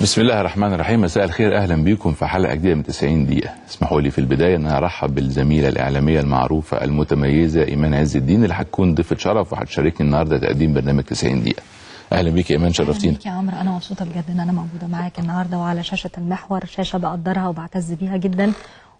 بسم الله الرحمن الرحيم. مساء الخير. أهلا بيكم في حلقة جديدة من 90 دقيقة. اسمحوا لي في البداية أن أرحب بالزميلة الإعلامية المعروفة المتميزة إيمان عز الدين اللي هتكون ضيفة شرف وهتشاركني النهارده تقديم برنامج 90 دقيقة. أهلا بيك يا إيمان. شرفتينا. يا عمرو. أنا مبسوطة بجد إن أنا موجودة معاك النهارده وعلى شاشة المحور شاشة بقدرها وبعتز بيها جدا.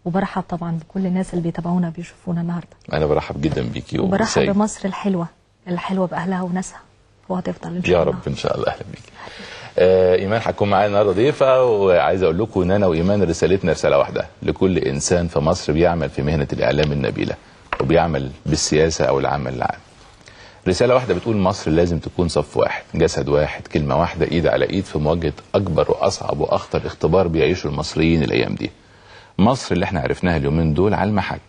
وبرحب طبعا بكل الناس اللي بيتابعونا بيشوفونا النهارده. أنا برحب جدا بيكي وبرحب. بمصر الحلوة الحلوة بأهلها وناسها. وهتفضل إن شاء يا الله. رب إن شاء الله. أهلا بيكي آه إيمان هتكون معايا النهارده ضيفة وعايز أقول لكم إن أنا وإيمان رسالتنا رسالة واحدة. لكل إنسان في مصر بيعمل في مهنة الإعلام النبيلة وبيعمل بالسياسة أو العمل العام. رسالة واحدة بتقول مصر لازم تكون صف واحد جسد واحد كلمة واحدة إيد على إيد في مواجهة أكبر وأصعب وأخطر اختبار بيعيشه المصريين الأيام دي. مصر اللي إحنا عرفناها اليومين دول على المحك.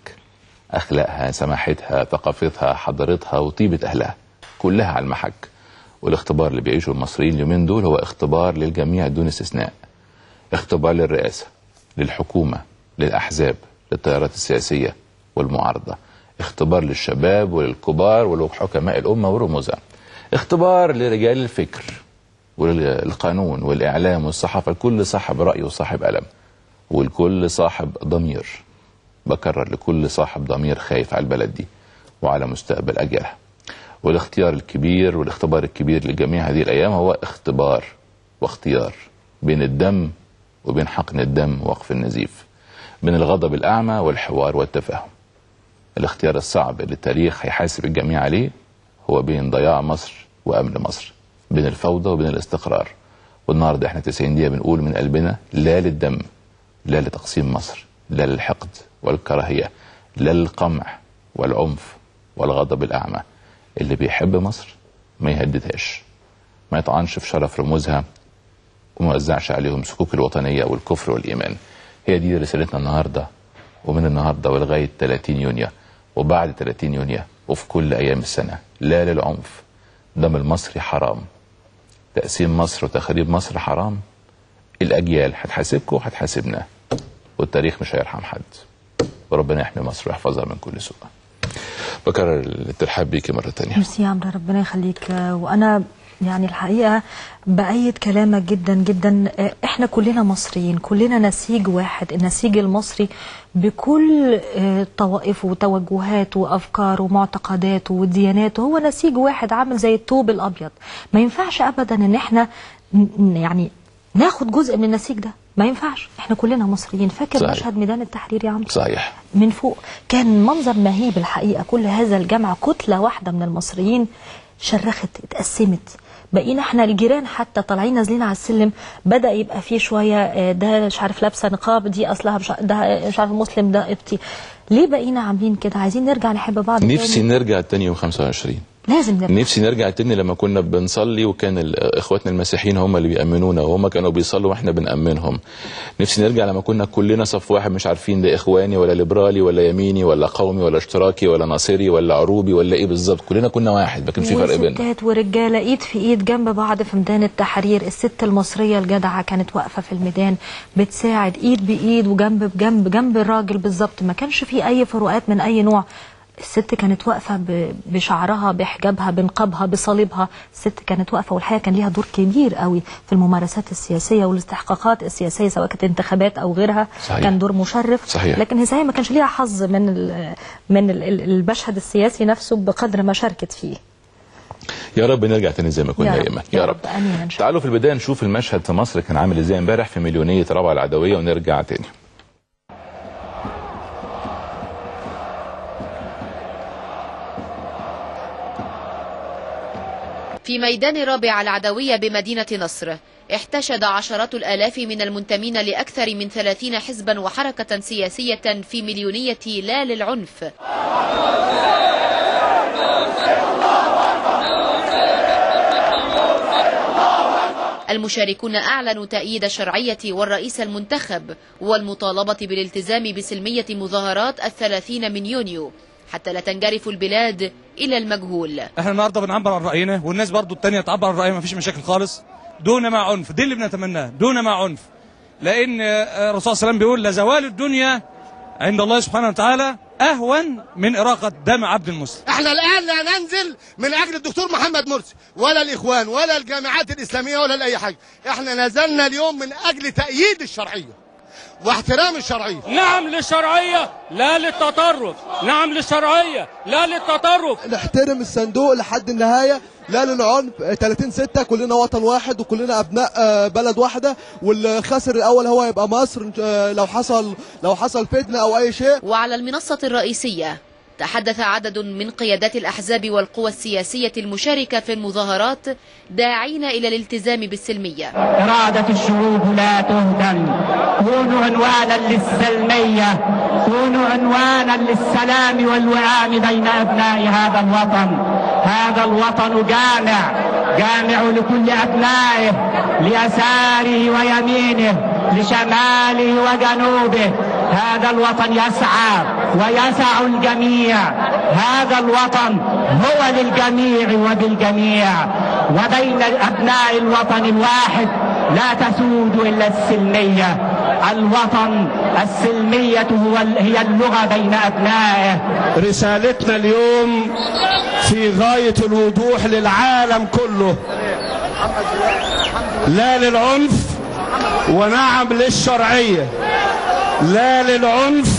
أخلاقها سماحتها ثقافتها حضارتها وطيبة أهلها كلها على المحك. والاختبار اللي بيعيشه المصريين اليومين دول هو اختبار للجميع دون استثناء. اختبار للرئاسة للحكومة للأحزاب للتيارات السياسية والمعارضة. اختبار للشباب وللكبار ولحكماء الأمة ورموزها. اختبار لرجال الفكر والقانون والإعلام والصحافة. لكل صاحب رأي وصاحب قلم والكل صاحب ضمير. بكرر لكل صاحب ضمير خايف على البلد دي وعلى مستقبل اجيالها والاختيار الكبير والاختبار الكبير لجميع هذه الأيام هو اختبار واختيار بين الدم وبين حقن الدم ووقف النزيف بين الغضب الأعمى والحوار والتفاهم. الاختيار الصعب اللي التاريخ هيحاسب الجميع عليه هو بين ضياع مصر وأمن مصر بين الفوضى وبين الاستقرار. والنهاردة إحنا 90 دقيقة بنقول من قلبنا لا للدم لا لتقسيم مصر لا للحقد والكراهية لا للقمع والعنف والغضب الأعمى. اللي بيحب مصر ما يهددهاش ما يطعنش في شرف رموزها وما يوزعش عليهم سكوك الوطنية والكفر والإيمان. هي دي رسالتنا النهارده ومن النهارده ولغاية 30 يونيو وبعد 30 يونيو وفي كل أيام السنة. لا للعنف. دم المصري حرام. تقسيم مصر وتخريب مصر حرام. الأجيال هتحاسبكم وهتحاسبنا والتاريخ مش هيرحم حد. وربنا يحمي مصر ويحفظها من كل سوء. بكرر الترحاب بيكي مرة تانية. ميرسي يا عمرو ربنا يخليك. وأنا يعني الحقيقة بأيد كلامك جدا جدا. إحنا كلنا مصريين كلنا نسيج واحد النسيج المصري بكل آه، طوائفه وتوجهاته وافكاره ومعتقداته ودياناته هو نسيج واحد عامل زي الطوب الأبيض. ما ينفعش ابدا إن إحنا يعني ناخد جزء من النسيج ده. ما ينفعش. إحنا كلنا مصريين. فاكر صحيح. مشهد ميدان التحرير يا عمرو صحيح. من فوق. كان منظر مهيب الحقيقة. كل هذا الجمع كتلة واحدة من المصريين شرخت اتقسمت. بقينا إحنا الجيران حتى طالعين نازلين على السلم. بدأ يبقى فيه شوية آه، ده مش عارف لابسة نقاب دي أصلها مش ده مش عارف مسلم ده قبطي ليه بقينا عاملين كده؟ عايزين نرجع نحب بعض نفسي تاني؟ نرجع تاني يوم 25 لازم نرجع نفسي نرجع تاني لما كنا بنصلي وكان إخواتنا المسيحيين هم اللي بيأمنونا وهم كانوا بيصلوا وإحنا بنأمنهم. نفسي نرجع لما كنا كلنا صف واحد مش عارفين ده إخواني ولا ليبرالي ولا يميني ولا قومي ولا اشتراكي ولا ناصري ولا عروبي ولا إيه بالظبط. كلنا كنا واحد ما كانش في فرق بيننا. وستات ورجاله إيد في إيد جنب بعض في ميدان التحرير. الست المصرية الجدعة كانت واقفة في الميدان بتساعد إيد بإيد وجنب بجنب جنب الراجل بالظبط. ما كانش في أي فروقات من أي نوع. الست كانت واقفة ب- بشعرها بحجابها بنقابها بصليبها الست كانت واقفة والحقيقة كان ليها دور كبير قوي في الممارسات السياسية والاستحقاقات السياسية سواء كانت انتخابات أو غيرها صحيح. كان دور مشرف صحيح. لكن هي ما كانش ليها حظ من من ال- ال- المشهد السياسي نفسه بقدر ما شاركت فيه يا رب نرجع تاني زي ما كنا يا رب. يا رب. تعالوا في البداية نشوف المشهد في مصر كان عامل إزاي امبارح في مليونية رابعة العدوية ونرجع تاني في ميدان رابع العدوية بمدينة نصر احتشد عشرات الآلاف من المنتمين لأكثر من ثلاثين حزبا وحركة سياسية في مليونية لا للعنف المشاركون أعلنوا تأييد الشرعية والرئيس المنتخب والمطالبة بالالتزام بسلمية مظاهرات الثلاثين من يونيو. حتى لا تنجرف البلاد إلى المجهول. إحنا النهارده بنعبر عن رأينا والناس برضو التانية تعبر عن رأيها مفيش مشاكل خالص. دون ما عنف دي اللي بنتمناه دون ما عنف. لأن آه، الرسول صلى الله عليه وسلم بيقول لزوال الدنيا عند الله سبحانه وتعالى أهون من إراقة دم عبد المسلم. إحنا الآن لا ننزل من أجل الدكتور محمد مرسي ولا الإخوان ولا الجامعات الإسلامية ولا لأي حاجة. إحنا نزلنا اليوم من أجل تأييد الشرعية. واحترام الشرعية. نعم للشرعية لا للتطرف. نعم للشرعية لا للتطرف. نحترم الصندوق لحد النهاية لا للعنف. 30 6 كلنا وطن واحد وكلنا أبناء آه، بلد واحدة. والخاسر الأول هو يبقى مصر لو حصل لو حصل فتنة أو أي شيء. وعلى المنصة الرئيسية تحدث عدد من قيادات الأحزاب والقوى السياسية المشاركة في المظاهرات داعين إلى الالتزام بالسلمية. إرادة الشعوب لا تهدم كونوا عنوانا للسلمية. كونوا عنوانا للسلام والوئام بين أبناء هذا الوطن. هذا الوطن جامع. جامع لكل أبنائه ليساره ويمينه لشماله وجنوبه. هذا الوطن يسعى ويسع الجميع. هذا الوطن هو للجميع وبالجميع. وبين أبناء الوطن الواحد لا تسود إلا السلمية. الوطن السلمية هو هي اللغة بين أبنائه. رسالتنا اليوم في غاية الوضوح للعالم كله. لا للعنف ونعم للشرعية. لا للعنف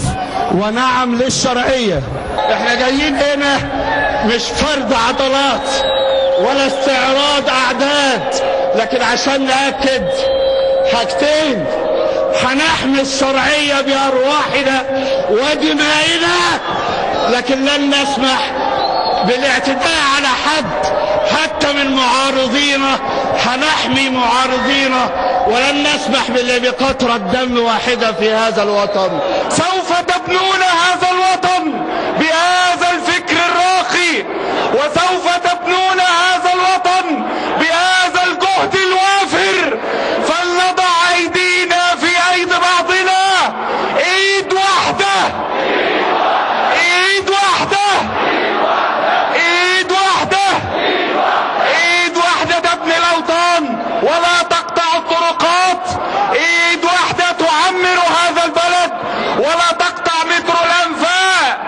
ونعم للشرعية. إحنا جايين هنا مش فرد عضلات ولا استعراض أعداد لكن عشان نأكد حاجتين. هنحمي الشرعية بأرواحنا ودمائنا لكن لن نسمح بالاعتداء على حد. حتى من معارضينا هنحمي معارضينا ولن نسمح بقطرة دم واحدة في هذا الوطن سوف تبنون هذا الوطن بهذا الفكر الراقي وسوف تبنون هذا الوطن بهذا الجهد الوافر فلنضع ايدينا في ايدي بعضنا ايد واحدة ايد واحدة ايد واحدة ايد واحدة تبني الاوطان ولا تقطع الطرقات ايد واحدة تعمر هذا البلد ولا تقطع مترو الانفاق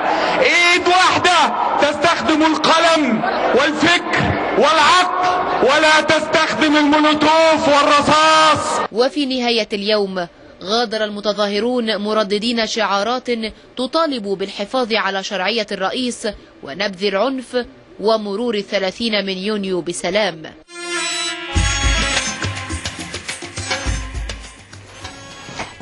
ايد واحدة تستخدم القلم والفكر والعقل ولا تستخدم المولوتوف والرصاص. وفي نهاية اليوم غادر المتظاهرون مرددين شعارات تطالب بالحفاظ على شرعية الرئيس ونبذ العنف ومرور الثلاثين من يونيو بسلام.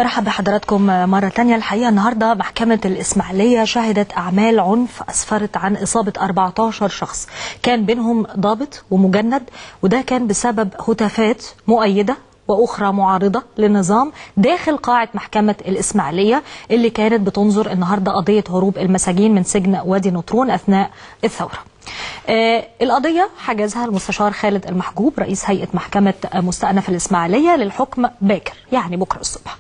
برحب بحضراتكم مرة تانية. الحقيقة النهاردة محكمة الإسماعيلية شهدت أعمال عنف أسفرت عن إصابة 14 شخص. كان بينهم ضابط ومجند وده كان بسبب هتافات مؤيدة وأخرى معارضة للنظام داخل قاعة محكمة الإسماعيلية اللي كانت بتنظر النهاردة قضية هروب المساجين من سجن وادي نطرون أثناء الثورة. آه القضية حجزها المستشار خالد المحجوب رئيس هيئة محكمة مستأنف الإسماعيلية للحكم باكر يعني بكرة الصبح.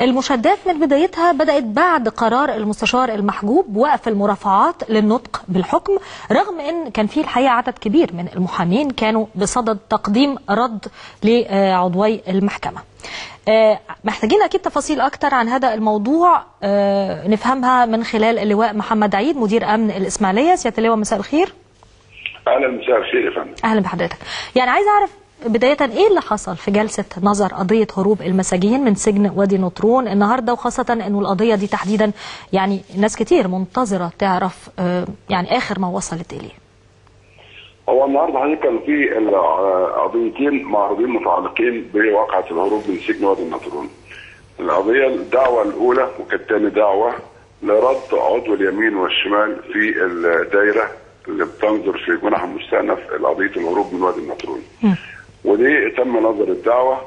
المشادات من بدايتها بدأت بعد قرار المستشار المحجوب وقف المرافعات للنطق بالحكم رغم أن كان في الحقيقة عدد كبير من المحامين كانوا بصدد تقديم رد لعضوي المحكمة. آه محتاجين أكيد تفاصيل أكتر عن هذا الموضوع آه نفهمها من خلال اللواء محمد عيد مدير أمن الإسماعيلية. سيادة اللواء مساء الخير. أهلا مساء الخير يا فندم. أهلا بحضرتك. يعني عايز أعرف بداية إيه اللي حصل في جلسة نظر قضية هروب المساجين من سجن وادي نطرون النهاردة وخاصة أنه القضية دي تحديدا يعني ناس كتير منتظرة تعرف آه يعني آخر ما وصلت إليه. هو النهارده حضرتك كان في قضيتين معروضين متعلقين بواقعة الهروب من سجن وادي النطرون. القضية الدعوة الأولى وكانت تاني دعوة لرد عضو اليمين والشمال في الدايرة اللي بتنظر في جنح المستأنف قضيه الهروب من وادي النطرون. ودي تم نظر الدعوة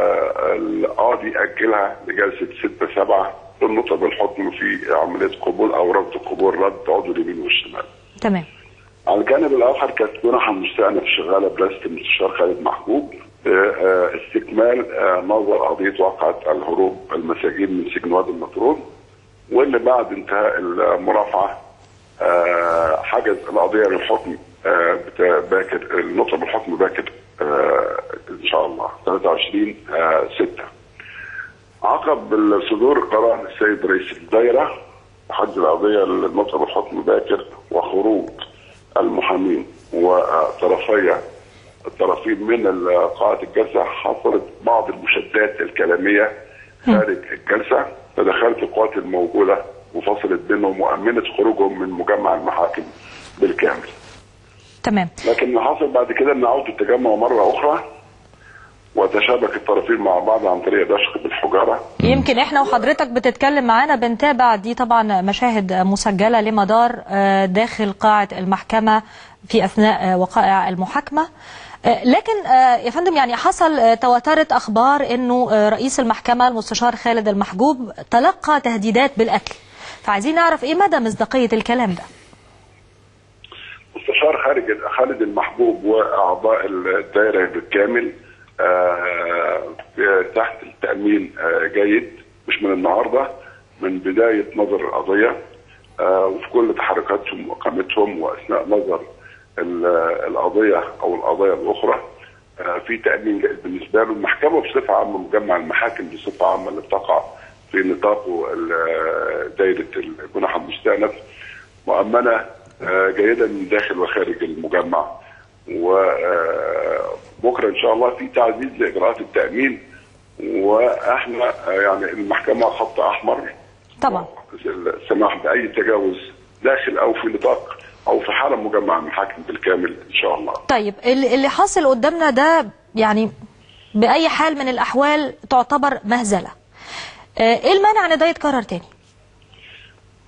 والقاضي أجلها لجلسة 6 7 للنطق بالحكم في عملية قبول أو رد قبول رد عضو اليمين والشمال. تمام على الجانب الآخر كانت جنح المستأنف شغالة برئاسه المستشار خالد محبوب آه، استكمال آه، نظر قضية واقعة الهروب المساجين من سجن وادي النطرون واللي بعد انتهاء المرافعة آه، حجز القضية للحكم آه، باكر النطق بالحكم باكر آه، إن شاء الله 23 6 عقب صدور قرار السيد رئيس الدائره حجز القضية للنطق بالحكم باكر وخروج المحامين وطرفي الطرفين من قاعة الجلسة حصلت بعض المشادات الكلامية خارج الجلسة فدخلت القوات الموجودة وفصلت بينهم وأمنت خروجهم من مجمع المحاكم بالكامل. تمام. لكن اللي حصل بعد كده إن عودوا التجمع مرة أخرى وتشابك الطرفين مع بعض عن طريق دشق بالحجارة. يمكن إحنا وحضرتك بتتكلم معانا بنتابع دي طبعا مشاهد مسجلة لمدار آه، داخل قاعة المحكمة في أثناء آه، وقائع المحاكمة. آه، لكن يا فندم يعني حصل تواترت أخبار أنه آه، رئيس المحكمة المستشار خالد المحجوب تلقى تهديدات بالقتل. فعايزين نعرف إيه مدى مصداقية الكلام ده؟ مستشار خارج خالد المحبوب وأعضاء الدائره بالكامل آه، تحت التأمين آه، جيد مش من النهارده من بداية نظر القضية آه، وفي كل تحركاتهم وقامتهم وأثناء نظر ال- القضية أو القضايا الأخرى آه، في تأمين جيد بالنسبة له المحكمة بصفة عامة مجمع المحاكم بصفة عامة اللي بتقع في نطاقه ال- دائره الجناح المستأنف مؤمنة آه، جيدا من داخل وخارج المجمع. وبكره إن شاء الله في تعزيز لإجراءات التأمين. وأحنا آه، يعني المحكمة خط أحمر. طبعا. السماح بأي تجاوز داخل أو في نطاق أو في حالة مجمع المحاكم بالكامل إن شاء الله. طيب اللي حاصل قدامنا ده يعني بأي حال من الأحوال تعتبر مهزلة. آه، إيه المانع أن ده يتكرر تاني؟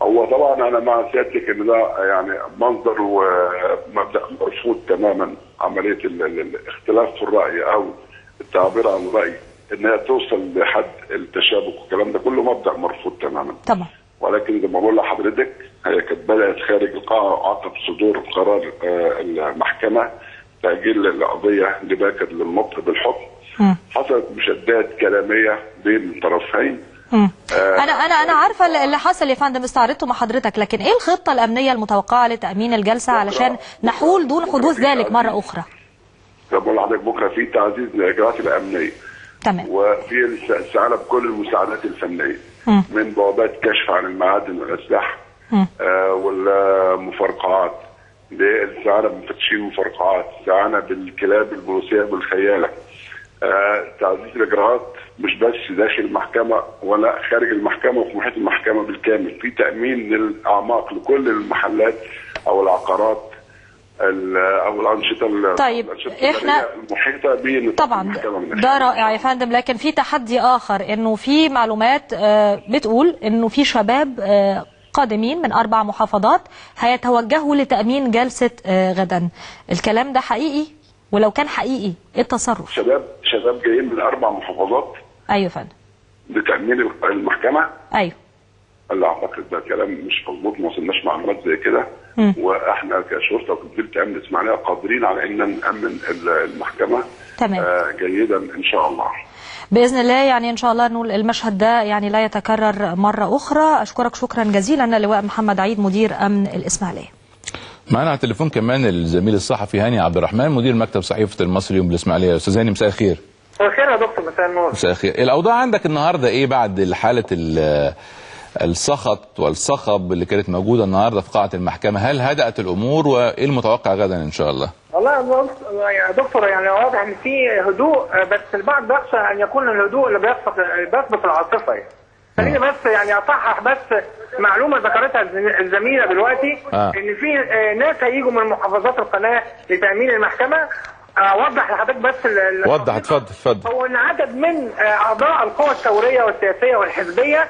هو طبعا أنا مع سيادتك إن ده يعني منظر ومبدأ مرفوض تماما عملية ال- ال- الاختلاف في الرأي أو التعبير عن الرأي انها توصل لحد التشابك والكلام ده كله مبدأ مرفوض تماما. طبعا ولكن زي ما بقول لحضرتك هي كانت بدأت خارج القاعه عقب صدور قرار آه، المحكمة تأجيل القضية لباكر للنطق بالحكم. حصلت مشادات كلامية بين الطرفين أنا أنا أنا عارفة اللي- اللي حصل يا فندم استعرضته مع حضرتك لكن إيه الخطة الأمنية المتوقعة لتأمين الجلسة علشان نحول دون حدوث ذلك مرة أخرى؟ زي ما بقول لحضرتك بكرة في تعزيز للاجراءات الأمنية. تمام. وفي الاستعانه بكل المساعدات الفنية. من بوابات كشف عن المعادن والأسلحة. آه والمفرقعات للاستعانه بمفتشين المفرقعات، استعانه بالكلاب البوليسيه بالخيالة. تعزيز الاجراءات مش بس داخل المحكمة ولا خارج المحكمة وفي محيط المحكمة بالكامل، في تأمين للأعماق لكل المحلات أو العقارات ال- أو الأنشطة ال- طيب، الأنشطة التجارية المحيطة بنطاق طبعا ده رائع يا فندم. لكن في تحدي آخر إنه في معلومات آه، بتقول إنه في شباب آه، قادمين من أربع محافظات هيتوجهوا لتأمين جلسة آه، غدا. الكلام ده حقيقي؟ ولو كان حقيقي إيه التصرف؟ شباب شباب جايين من أربع محافظات أيوه فندم. لتأمين المحكمة. أيوه. اللي أعتقد ده كلام مش مظبوط ما وصلناش معلومات زي كده. وإحنا كشرطة وكتيبه امن اسماعيليه قادرين على إن نأمن ال- المحكمة. تمام. آه جيدا إن شاء الله. بإذن الله يعني إن شاء الله انه المشهد ده يعني لا يتكرر مرة أخرى. أشكرك شكرا جزيلا اللواء محمد عيد مدير أمن الإسماعيلية. معانا على التليفون كمان الزميل الصحفي هاني عبد الرحمن مدير مكتب صحيفة المصري يوم الإسماعيلية. أستاذ هاني مساء الخير. خير يا دكتور مساء النور. مساء الخير. الأوضاع عندك النهارده إيه بعد حالة ال- السخط والصخب اللي كانت موجودة النهارده في قاعة المحكمة؟ هل هدأت الأمور وإيه المتوقع غدا إن شاء الله؟ والله يا دكتور- يا دكتور يعني واضح إن في هدوء بس البعض بيخشى أن يكون الهدوء اللي بيسبق بيسبق العاصفه يعني. خليني بس يعني أصحح بس معلومة ذكرتها الزم- الزميلة دلوقتي آه. إن في آه، ناس هيجوا من محافظات القناة لتأمين المحكمة اوضح لحضرتك بس وضح اتفضل اتفضل هو إن عدد من آه، أعضاء القوى الثورية والسياسية والحزبية.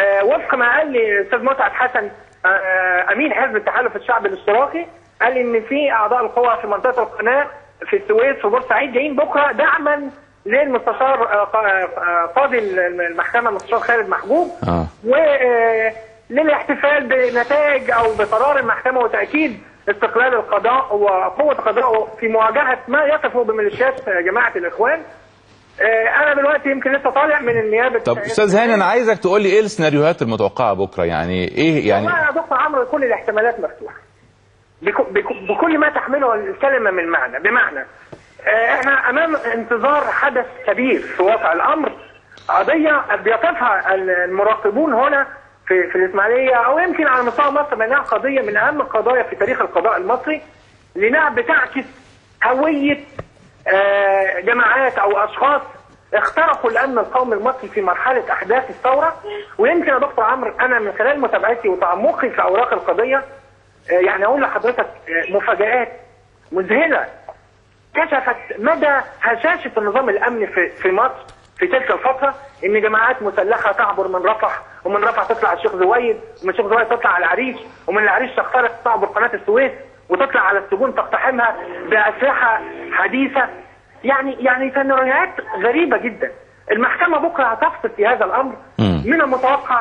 آه، وفق ما قال لي الاستاذ متعب حسن آه، آه، أمين حزب التحالف الشعبي الاشتراكي قال إن في أعضاء القوى في منطقة القناة في السويس في بورسعيد جايين بكرة دعما للمستشار آه، قا- آه، قاضي المحكمة المستشار خالد محجوب آه. وللاحتفال بنتائج أو بقرار المحكمة وتأكيد استقلال القضاء وقوة قضائه في مواجهة ما يقف بميليشيات جماعة الإخوان. آه، أنا دلوقتي يمكن لسه طالع من النيابة. طب أستاذ هاني أنا عايزك تقول لي إيه السيناريوهات المتوقعة بكرة؟ يعني إيه يعني؟ والله يا دكتور عمرو كل الاحتمالات مفتوحة. بك- بك- بكل ما تحمله الكلمة من معنى. بمعنى آه، إحنا امام انتظار حدث كبير في واقع الامر. قضية بيقفها المراقبون هنا في, في الإسماعيلية أو يمكن على مستوى مصر بانها قضية من أهم القضايا في تاريخ القضاء المصري لأنها بتعكس هوية آه، جماعات أو أشخاص اخترقوا الأمن القومي المصري في مرحلة أحداث الثورة. ويمكن يا دكتور عمرو أنا من خلال متابعتي وتعمقي في أوراق القضية آه، يعني أقول لحضرتك آه، مفاجآت مذهلة. كشفت مدى هشاشه النظام الأمني في في مصر في تلك الفترة إن جماعات مسلحة تعبر من رفح ومن رفح تطلع على الشيخ زويد ومن الشيخ زويد تطلع على العريش ومن العريش تخترق تعبر قناة السويس وتطلع على السجون تقتحمها بأسلحة حديثة. يعني يعني سيناريوهات غريبة جدا. المحكمة بكرة هتفصل في هذا الأمر من المتوقع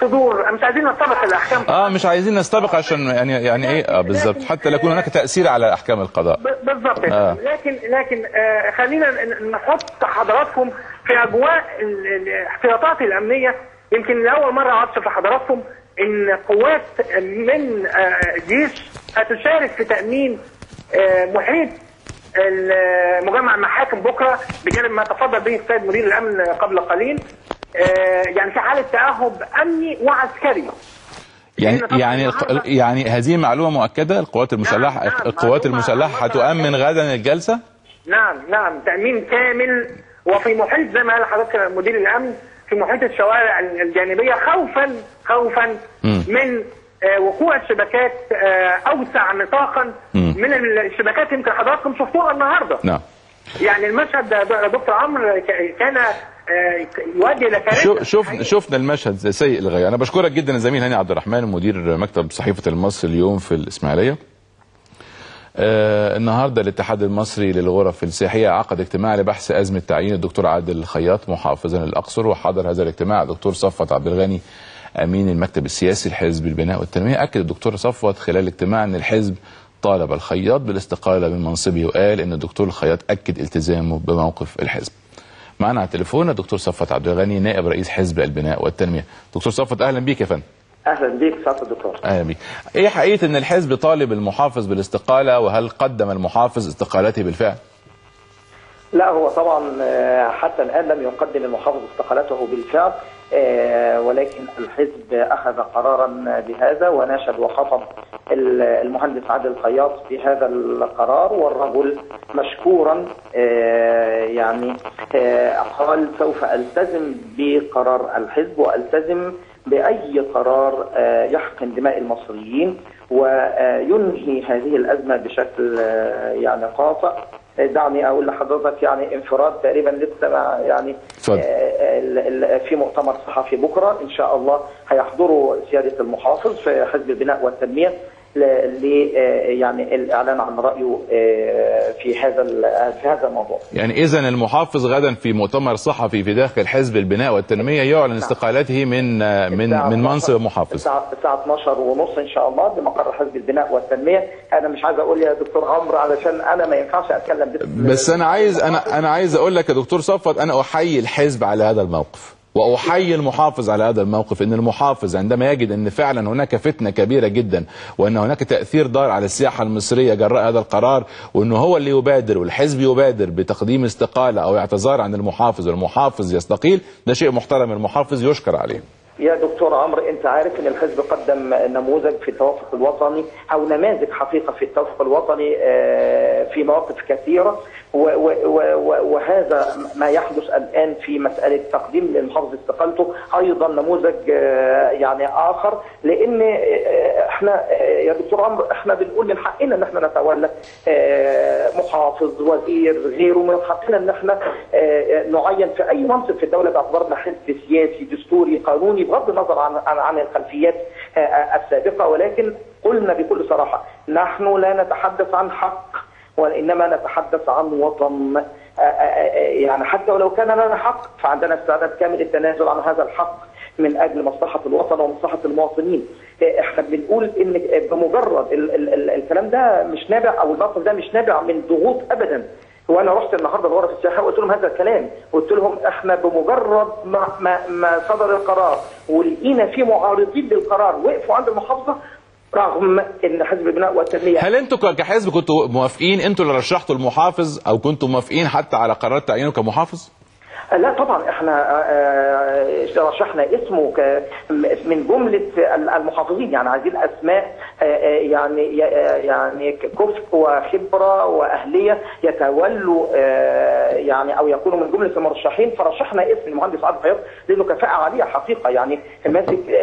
صدور. مش عايزين نستبق الأحكام. آه مش عايزين نستبق عشان يعني يعني إيه؟ آه بالظبط. حتى لا يكون هناك تأثير على أحكام القضاء. بالظبط. آه. لكن لكن آه خلينا نحط حضراتكم في أجواء ال- ال- الاحتياطات الأمنية. يمكن لأول مرة اوصف لحضراتكم إن قوات من آه، جيش هتشارك في تأمين آه، محيط مجمع المحاكم بكرة بجانب ما تفضل به السيد مدير الأمن قبل قليل. آه، يعني في حالة تأهب أمني وعسكري. يعني يعني يعني هذه معلومة مؤكدة؟ القوات المسلحه القوات المسلحة هتؤمن غدا الجلسة؟ نعم نعم تأمين كامل. وفي محيط زي ما قال حضرتك مدير الأمن في محيط الشوارع الجانبية خوفا خوفا مم. من آه، وقوع الشبكات آه، أوسع نطاقا. من الشبكات. يمكن حضراتكم شفتوها النهارده. نعم. يعني المشهد ده دكتور عمرو كان آه، يؤدي كارثة. شوف شفنا المشهد سيء للغايه أنا بشكرك جدا الزميل هاني عبد الرحمن مدير مكتب صحيفة المصري اليوم في الإسماعيلية. آه النهارده الاتحاد المصري للغرف السياحية عقد اجتماع لبحث أزمة تعيين الدكتور عادل الخياط محافظا الأقصر. وحضر هذا الاجتماع الدكتور صفوت عبد الغني أمين المكتب السياسي لحزب البناء والتنمية. أكد الدكتور صفوت خلال الاجتماع أن الحزب طالب الخياط بالاستقالة من منصبه وقال إن الدكتور الخياط أكد التزامه بموقف الحزب. معنا على التليفون الدكتور صفوت عبد الغني نائب رئيس حزب البناء والتنمية. دكتور صفوت أهلا بيك يا فندم. أهلا بيك سعاده الدكتور. أهلا بيك. إيه حقيقة إن الحزب طالب المحافظ بالاستقالة؟ وهل قدم المحافظ استقالته بالفعل؟ لا هو طبعا آه، حتى الآن لم يقدم المحافظ استقالته بالفعل. ولكن الحزب أخذ قرارا بهذا وناشد وخطب ال- المهندس عادل الخياط بهذا القرار والرجل مشكورا آه، يعني آه، قال سوف ألتزم بقرار الحزب وألتزم بأي قرار آه، يحقن دماء المصريين. وينهي هذه الأزمة بشكل آه، يعني قاطع دعني أقول لحضرتك يعني انفراد تقريبا لسه يعني اتفضل. آه، في مؤتمر صحفي بكرة إن شاء الله هيحضروا سيادة المحافظ في حزب البناء والتنمية يعني الإعلان عن رأيه آه، في هذا في هذا الموضوع. يعني اذا المحافظ غدا في مؤتمر صحفي في داخل حزب البناء والتنمية يعلن استقالته من من من منصب محافظ. الساعة الساعة 12 ونص إن شاء الله بمقر حزب البناء والتنمية. أنا مش عايز أقول يا دكتور عمرو علشان أنا ما ينفعش أتكلم بس أنا عايز أنا أنا عايز أقول لك يا دكتور صفوت أنا أحيي الحزب على هذا الموقف. وأحيي المحافظ على هذا الموقف إن المحافظ عندما يجد إن فعلا هناك فتنة كبيرة جدا وإن هناك تأثير ضار على السياحة المصرية جراء هذا القرار وإنه هو اللي يبادر والحزب يبادر بتقديم استقالة أو اعتذار عن المحافظ والمحافظ يستقيل ده شيء محترم المحافظ يشكر عليه. يا دكتور عمرو أنت عارف إن الحزب قدم نموذج في التوافق الوطني أو نماذج حقيقة في التوافق الوطني آه، في مواقف كثيرة. وهذا ما يحدث الآن في مسألة تقديم للمحافظ استقالته أيضا نموذج آه، يعني آخر لأن آه، إحنا آه، يا دكتور عمرو إحنا بنقول من حقنا إن إحنا نتولى محافظ وزير غيره من حقنا إن إحنا نعين في أي منصب في الدولة باعتبارنا حزب سياسي دستوري قانوني بغض النظر عن عن, عن الخلفيات السابقة ولكن قلنا بكل صراحة نحن لا نتحدث عن حق وإنما نتحدث عن وطن آه، آه، آه، يعني حتى ولو كان لنا حق فعندنا استعداد كامل للتنازل عن هذا الحق من أجل مصلحة الوطن ومصلحة المواطنين. إحنا بنقول إن بمجرد ال ال ال الكلام ده مش نابع أو الموقف ده مش نابع من ضغوط ابدا. وأنا رحت النهارده لغرف السياحه وقلت لهم هذا الكلام. قلت لهم إحنا بمجرد ما ما, ما صدر القرار ولقينا في معارضين للقرار وقفوا عند المحافظة رغم إن حزب البناء والتنمية هل أنتوا كحزب كنتوا موافقين أنتوا اللي رشحتوا المحافظ أو كنتوا موافقين حتى على قرار تعيينه كمحافظ؟ لا طبعا إحنا آه، آه، رشحنا اسمه من جملة المحافظين يعني عايزين أسماء آه، آه، يعني آه، يعني كفء وخبرة وأهلية يتولوا آه، يعني أو يكونوا من جملة المرشحين فرشحنا اسم المهندس عبد الخياط لأنه كفاءة عاليه حقيقة يعني ماسك آه،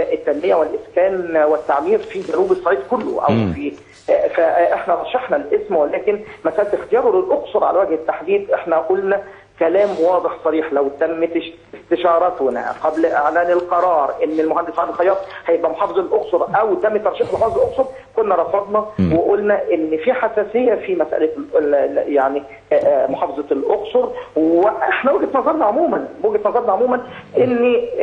آه، التنمية والإسكان والتعمير في جنوب الصعيد كله أو. في آه، فإحنا رشحنا الاسم ولكن مساله اختياره للأقصر على وجه التحديد إحنا قلنا كلام واضح صريح لو تمت استشارتنا قبل إعلان القرار إن المهندس عبد الخياط هيبقى محافظ الأقصر أو تم ترشيح محافظ الأقصر كنا رفضنا. وقلنا إن في حساسية في مسألة ال- ال- يعني آه، آه، محافظة الأقصر. وإحنا وجهة نظرنا عموما وجهة نظرنا عموما ان آه،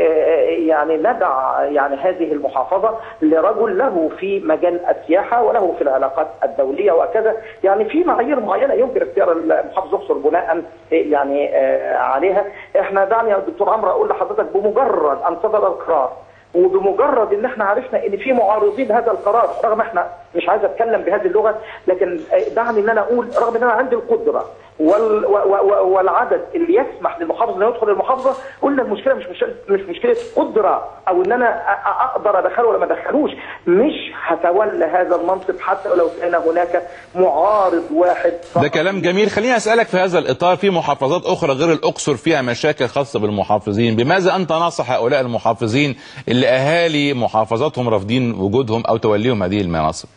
يعني ندع يعني هذه المحافظة لرجل له في مجال السياحة وله في العلاقات الدولية وكذا. يعني في معايير معينة يمكن اختيار محافظ الأقصر بناء يعني عليها. إحنا دعني يا دكتور عمرو أقول لحضرتك بمجرد أن صدر القرار وبمجرد إن إحنا عرفنا إن في معارضين هذا القرار رغم إحنا مش عايز أتكلم بهذه اللغة لكن دعني إن أنا أقول رغم إن أنا عندي القدرة. والعدد اللي يسمح للمحافظ انه يدخل المحافظة قلنا المشكلة مش مش, مش مشكلة قدرة أو إن أنا أقدر أدخله ولا ما أدخلوش. مش هتولى هذا المنصب حتى لو كان هناك معارض واحد. ده كلام جميل. خليني أسألك في هذا الإطار في محافظات أخرى غير الأقصر فيها مشاكل خاصة بالمحافظين؟ بماذا أنت نصح هؤلاء المحافظين اللي أهالي محافظاتهم رافضين وجودهم أو توليهم هذه المناصب؟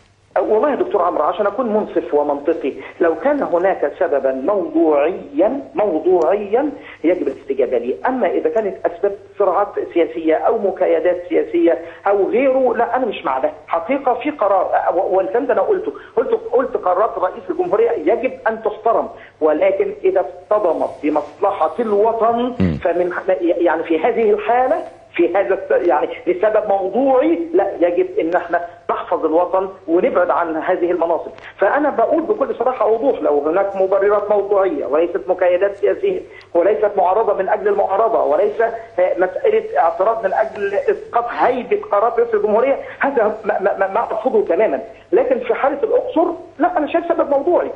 والله يا دكتور عمرو عشان أكون منصف ومنطقي لو كان هناك سببا موضوعيا موضوعيا يجب الاستجابة ليه، أما إذا كانت أسباب صراعات سياسية أو مكايدات سياسية أو غيره لا أنا مش مع ده، حقيقة في قرار والكلام ده أنا قلته، قلت قلت قرارات رئيس الجمهورية يجب أن تحترم. ولكن إذا اصطدمت بمصلحة الوطن فمن يعني في هذه الحالة في هذا يعني لسبب موضوعي لا يجب إن إحنا نحفظ الوطن ونبعد عن هذه المناصب. فأنا بقول بكل صراحة ووضوح لو هناك مبررات موضوعية وليست مكايدات سياسية وليست معارضة من أجل المعارضة وليس آه، مسألة اعتراض من أجل إسقاط هيبه قرارات رئيس الجمهورية هذا ما- أرفضه تماما. لكن في حالة الأقصر لا أنا شايف سبب موضوعي.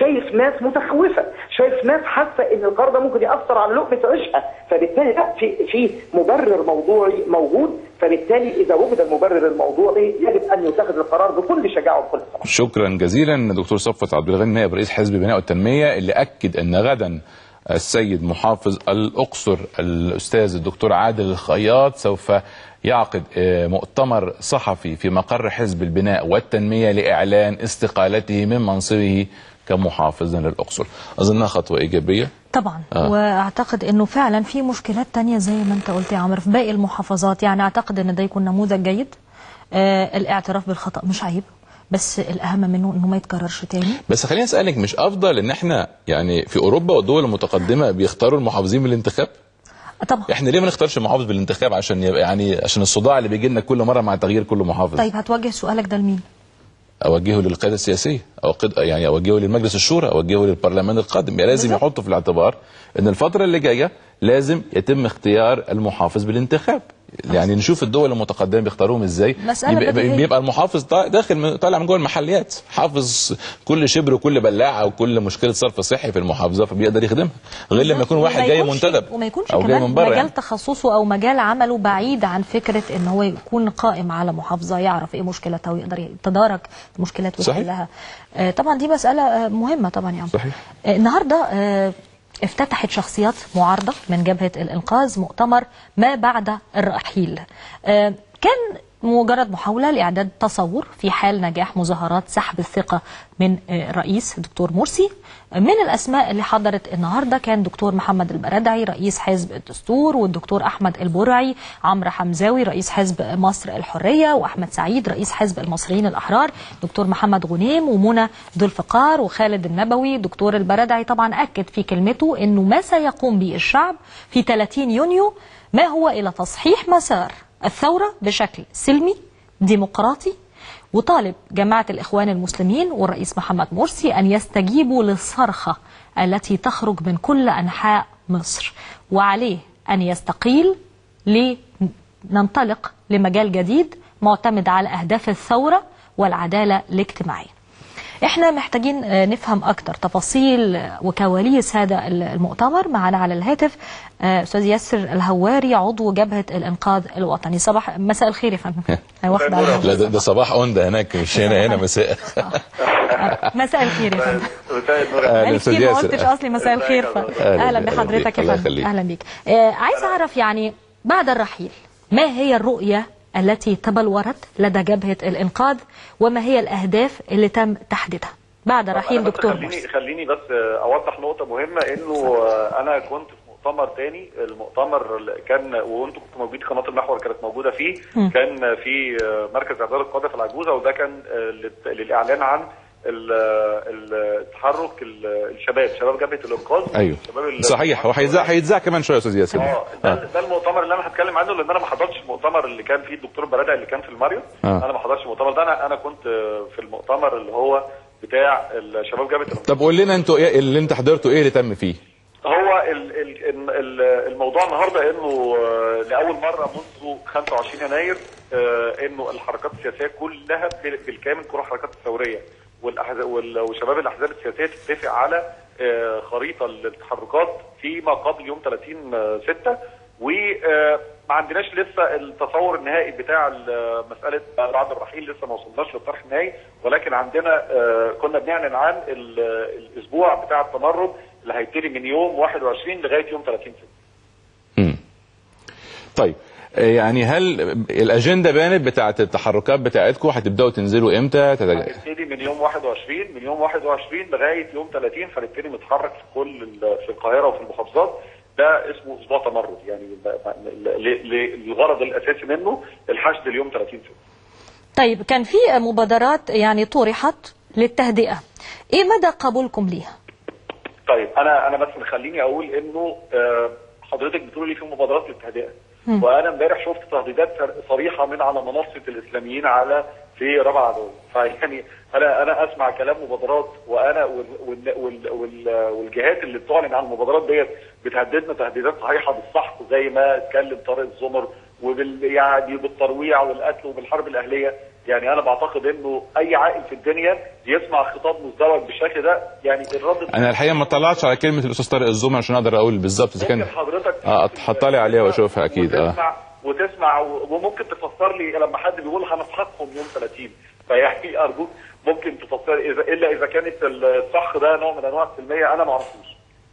شايف ناس متخوفة شايف ناس حاسة إن القرار ده ممكن يأثر على لقمة عيشها. فبالتالي لا في في مبرر موضوعي موجود فبالتالي إذا وجد المبرر الموضوعي يجب أن يتخذ القرار بكل شجاعة وبكل صراحة شكرا جزيلا دكتور صفوت عبد الغني نائب رئيس حزب بناء والتنمية اللي أكد أن غدا السيد محافظ الأقصر الأستاذ الدكتور عادل الخياط سوف يعقد آه، مؤتمر صحفي في مقر حزب البناء والتنمية لإعلان استقالته من منصبه كمحافظ للأقصر. أظنها خطوة إيجابية. طبعا. آه. آه. وأعتقد إنه فعلا في مشكلات تانية زي ما أنت قلت يا عمرو في باقي المحافظات. يعني أعتقد إن ده يكون نموذج جيد. آه الاعتراف بالخطأ مش عيب. بس الأهم منه إنه ما يتكررش تاني. بس خليني أسألك مش أفضل إن إحنا يعني في أوروبا والدول المتقدمة بيختاروا المحافظين بالانتخاب؟ طبعا. إحنا ليه ما نختارش محافظ بالانتخاب عشان يبقى يعني عشان الصداع اللي بيجي لنا كل مرة مع تغيير كل محافظ؟ طيب هتوجه سؤالك ده لمين؟ أوجهه للقيادة السياسية أو يعني أوجهه للمجلس الشورى أوجهه للبرلمان القادم. يعني لازم يحطوا في الاعتبار إن الفترة اللي جاية لازم يتم اختيار المحافظ بالانتخاب. يعني نشوف الدول المتقدمة بيختاروهم إزاي يبقى. بيبقى المحافظ داخل طالع من جوه المحليات حافظ كل شبر وكل بلاعة وكل مشكلة صرف صحي في المحافظة فبيقدر يخدمها غير لما يكون واحد جاي منتدب وما يكونش جاي كمان من بره مجال يعني. تخصصه أو مجال عمله بعيد عن فكرة إن هو يكون قائم على محافظة يعرف إيه مشكلتها ويقدر يتدارك المشكلات. ويحلها آه، طبعا دي مسألة آه، مهمة طبعا يعني صحيح آه، النهارده افتتحت شخصيات معارضة من جبهة الإنقاذ مؤتمر ما بعد الرحيل. آه، كان مجرد محاولة لإعداد تصور في حال نجاح مظاهرات سحب الثقة من آه، الرئيس الدكتور مرسي. من الأسماء اللي حضرت النهاردة كان دكتور محمد البردعي رئيس حزب الدستور والدكتور أحمد البرعي عمرو حمزاوي رئيس حزب مصر الحرية وأحمد سعيد رئيس حزب المصريين الأحرار دكتور محمد غنيم ومنى ذو الفقار وخالد النبوي. دكتور البردعي طبعا أكد في كلمته أنه ما سيقوم به الشعب في 30 يونيو ما هو إلى تصحيح مسار الثورة بشكل سلمي ديمقراطي وطالب جماعة الإخوان المسلمين والرئيس محمد مرسي أن يستجيبوا للصرخة التي تخرج من كل أنحاء مصر وعليه أن يستقيل لننطلق لمجال جديد معتمد على أهداف الثورة والعدالة الاجتماعية. إحنا محتاجين آه، نفهم أكتر تفاصيل آه، وكواليس هذا ال- المؤتمر. معنا على الهاتف آه، أستاذ ياسر الهواري عضو جبهة الإنقاذ الوطني. صباح مساء الخير يا فندم. على- لا ده, ده صباح اوندا هناك مش هنا هنا مساء. مساء الخير يا فندم. مساء كتير ما. قلتش أصلي مساء الخير أهلا بحضرتك. يا الله فندم. يخليك. أهلا بيك. آه عايز أعرف يعني بعد الرحيل ما هي الرؤية التي تبلورت لدى جبهة الإنقاذ وما هي الأهداف اللي تم تحديدها. بعد رحيل أنا دكتور خليني مرسي خليني بس أوضح نقطة مهمة إنه أنا كنت في مؤتمر تاني المؤتمر كان وأنتم كنتوا موجودين قناة المحور كانت موجودة فيه. مم. كان في مركز إعداد القادة في العجوزة وده كان للإعلان عن التحرك ال- الشباب شباب جبهه الأنقاذ أيوه. صحيح هو هيتذاع كمان شوية يا أستاذ ياسر. آه ده, المؤتمر اللي أنا هتكلم عنه لأن أنا ما حضرتش المؤتمر اللي كان فيه الدكتور برادع اللي كان في الماريو آه. أنا ما حضرتش المؤتمر ده أنا أنا كنت في المؤتمر اللي هو بتاع الشباب جبهه الأنقاذ. طب قول لنا أنتوا إيه اللي انت حضرته إيه اللي تم فيه؟ هو ال ال ال- ال- الموضوع النهارده إنه آه، لأول مرة منذ 25 يناير آه، إنه الحركات السياسية كلها بال- بالكامل كل الحركات الثوريه والأحزاب وال- وشباب الأحزاب السياسية تتفق على آه، خريطة للتحركات فيما قبل يوم 30 6 وما عندناش لسه التصور النهائي بتاع ال- مسألة بعد الرحيل لسه ما وصلناش للطرح النهائي. ولكن عندنا آه، كنا بنعلن عن ال- الأسبوع بتاع التمرد اللي هيبتدي من يوم 21 لغاية يوم 30 6 طيب يعني هل الأجندة بانت بتاعت التحركات بتاعتكم هتبدأوا تنزلوا إمتى؟ تتج... هنبتدي من يوم 21 من يوم 21 لغاية يوم 30 فنبتدي نتحرك في كل في القاهرة وفي المحافظات. ده اسمه أسبوع تمرد يعني ل- ل- ل- الغرض الأساسي منه الحشد اليوم 30 6 طيب كان في مبادرات يعني طرحت للتهدئة. إيه مدى قبولكم ليها؟ طيب أنا أنا بس خليني أقول إنه آه، حضرتك بتقول لي في مبادرات للتهدئة. وأنا امبارح شفت تهديدات صريحة من على منصة الإسلاميين على في ربع عدوي فيعني أنا أنا أسمع كلام مبادرات وأنا وال وال وال والجهات اللي بتعلن عن المبادرات ديت بتهددنا تهديدات صحيحة بالسحق زي ما اتكلم طارق الزمر وبال يعني بالترويع والقتل وبالحرب الأهلية. يعني أنا بعتقد إنه أي عاقل في الدنيا يسمع خطاب مزدوج بالشكل ده. يعني الرد أنا الحقيقة ما طلعتش على كلمة الأستاذ طارق الزمر عشان أقدر أقول بالظبط إذا كان حضرتك آه هطلع عليها وأشوفها أكيد آه. وتسمع وممكن تفسر لي لما حد بيقول هنسحقهم يوم 30 فيعني ارجوك ممكن تفسر اذا إلا إذا كانت الصح ده نوع من أنواع السلمية أنا ما أعرفوش.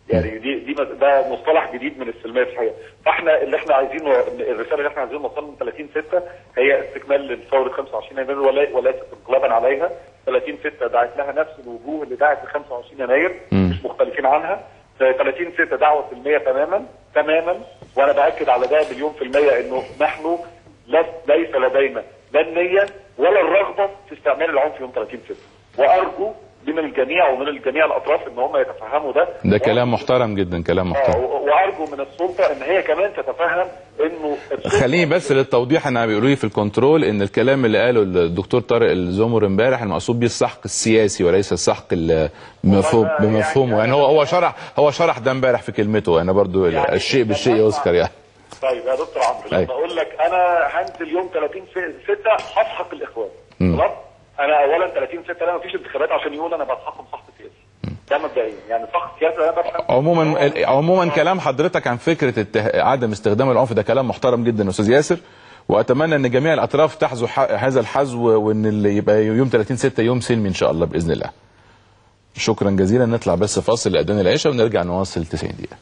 يعني دي دي ده مصطلح جديد من السلميه في الحقيقة. فاحنا اللي إحنا عايزينه الرسالة اللي إحنا عايزين نوصلها من 30 6 هي استكمال لثوره 25 يناير ولا- وليست انقلابا عليها. 30 6 دعت لها نفس الوجوه اللي دعت ل 25 يناير. مش مختلفين عنها. 30 6 دعوة سلميه تماما تماما. وأنا بأكد على ده مليون في المية إنه نحن ليس لدينا لا النية ولا الرغبة في استعمال العنف يوم 30 6 وأرجو من الجميع ومن الجميع الأطراف إن هم يتفهموا ده. ده كلام محترم جدا كلام آه، محترم و- وأرجو من السلطة إن هي كمان تتفهم إنه خليني بس للتوضيح أنا بيقولوا لي في الكنترول إن الكلام اللي قاله الدكتور طارق الزمر إمبارح المقصود بيه السحق السياسي وليس السحق ال- بمفهوم بمفهومه. يعني هو هو شرح هو شرح ده إمبارح في كلمته. أنا برضو الشيء بالشيء يذكر يعني. طيب يا دكتور عمرو. لما أقول لك أنا هنزل يوم 30 6 هسحق الإخوان. خلاص؟ أنا اولا 30 6 لا مفيش انتخابات عشان يقول أنا سحق سياسي. ده مبدئيا. يعني بفهم عموما عموما كلام حضرتك عن فكرة. عدم استخدام العنف ده كلام محترم جدا أستاذ ياسر. وأتمنى إن جميع الأطراف تحذو. هذا الحذو وإن اللي يبقى يوم 30 6 يوم سلمي إن شاء الله بإذن الله. شكرا جزيلا. نطلع بس فاصل لأذان العشاء ونرجع نواصل 90 دقيقة.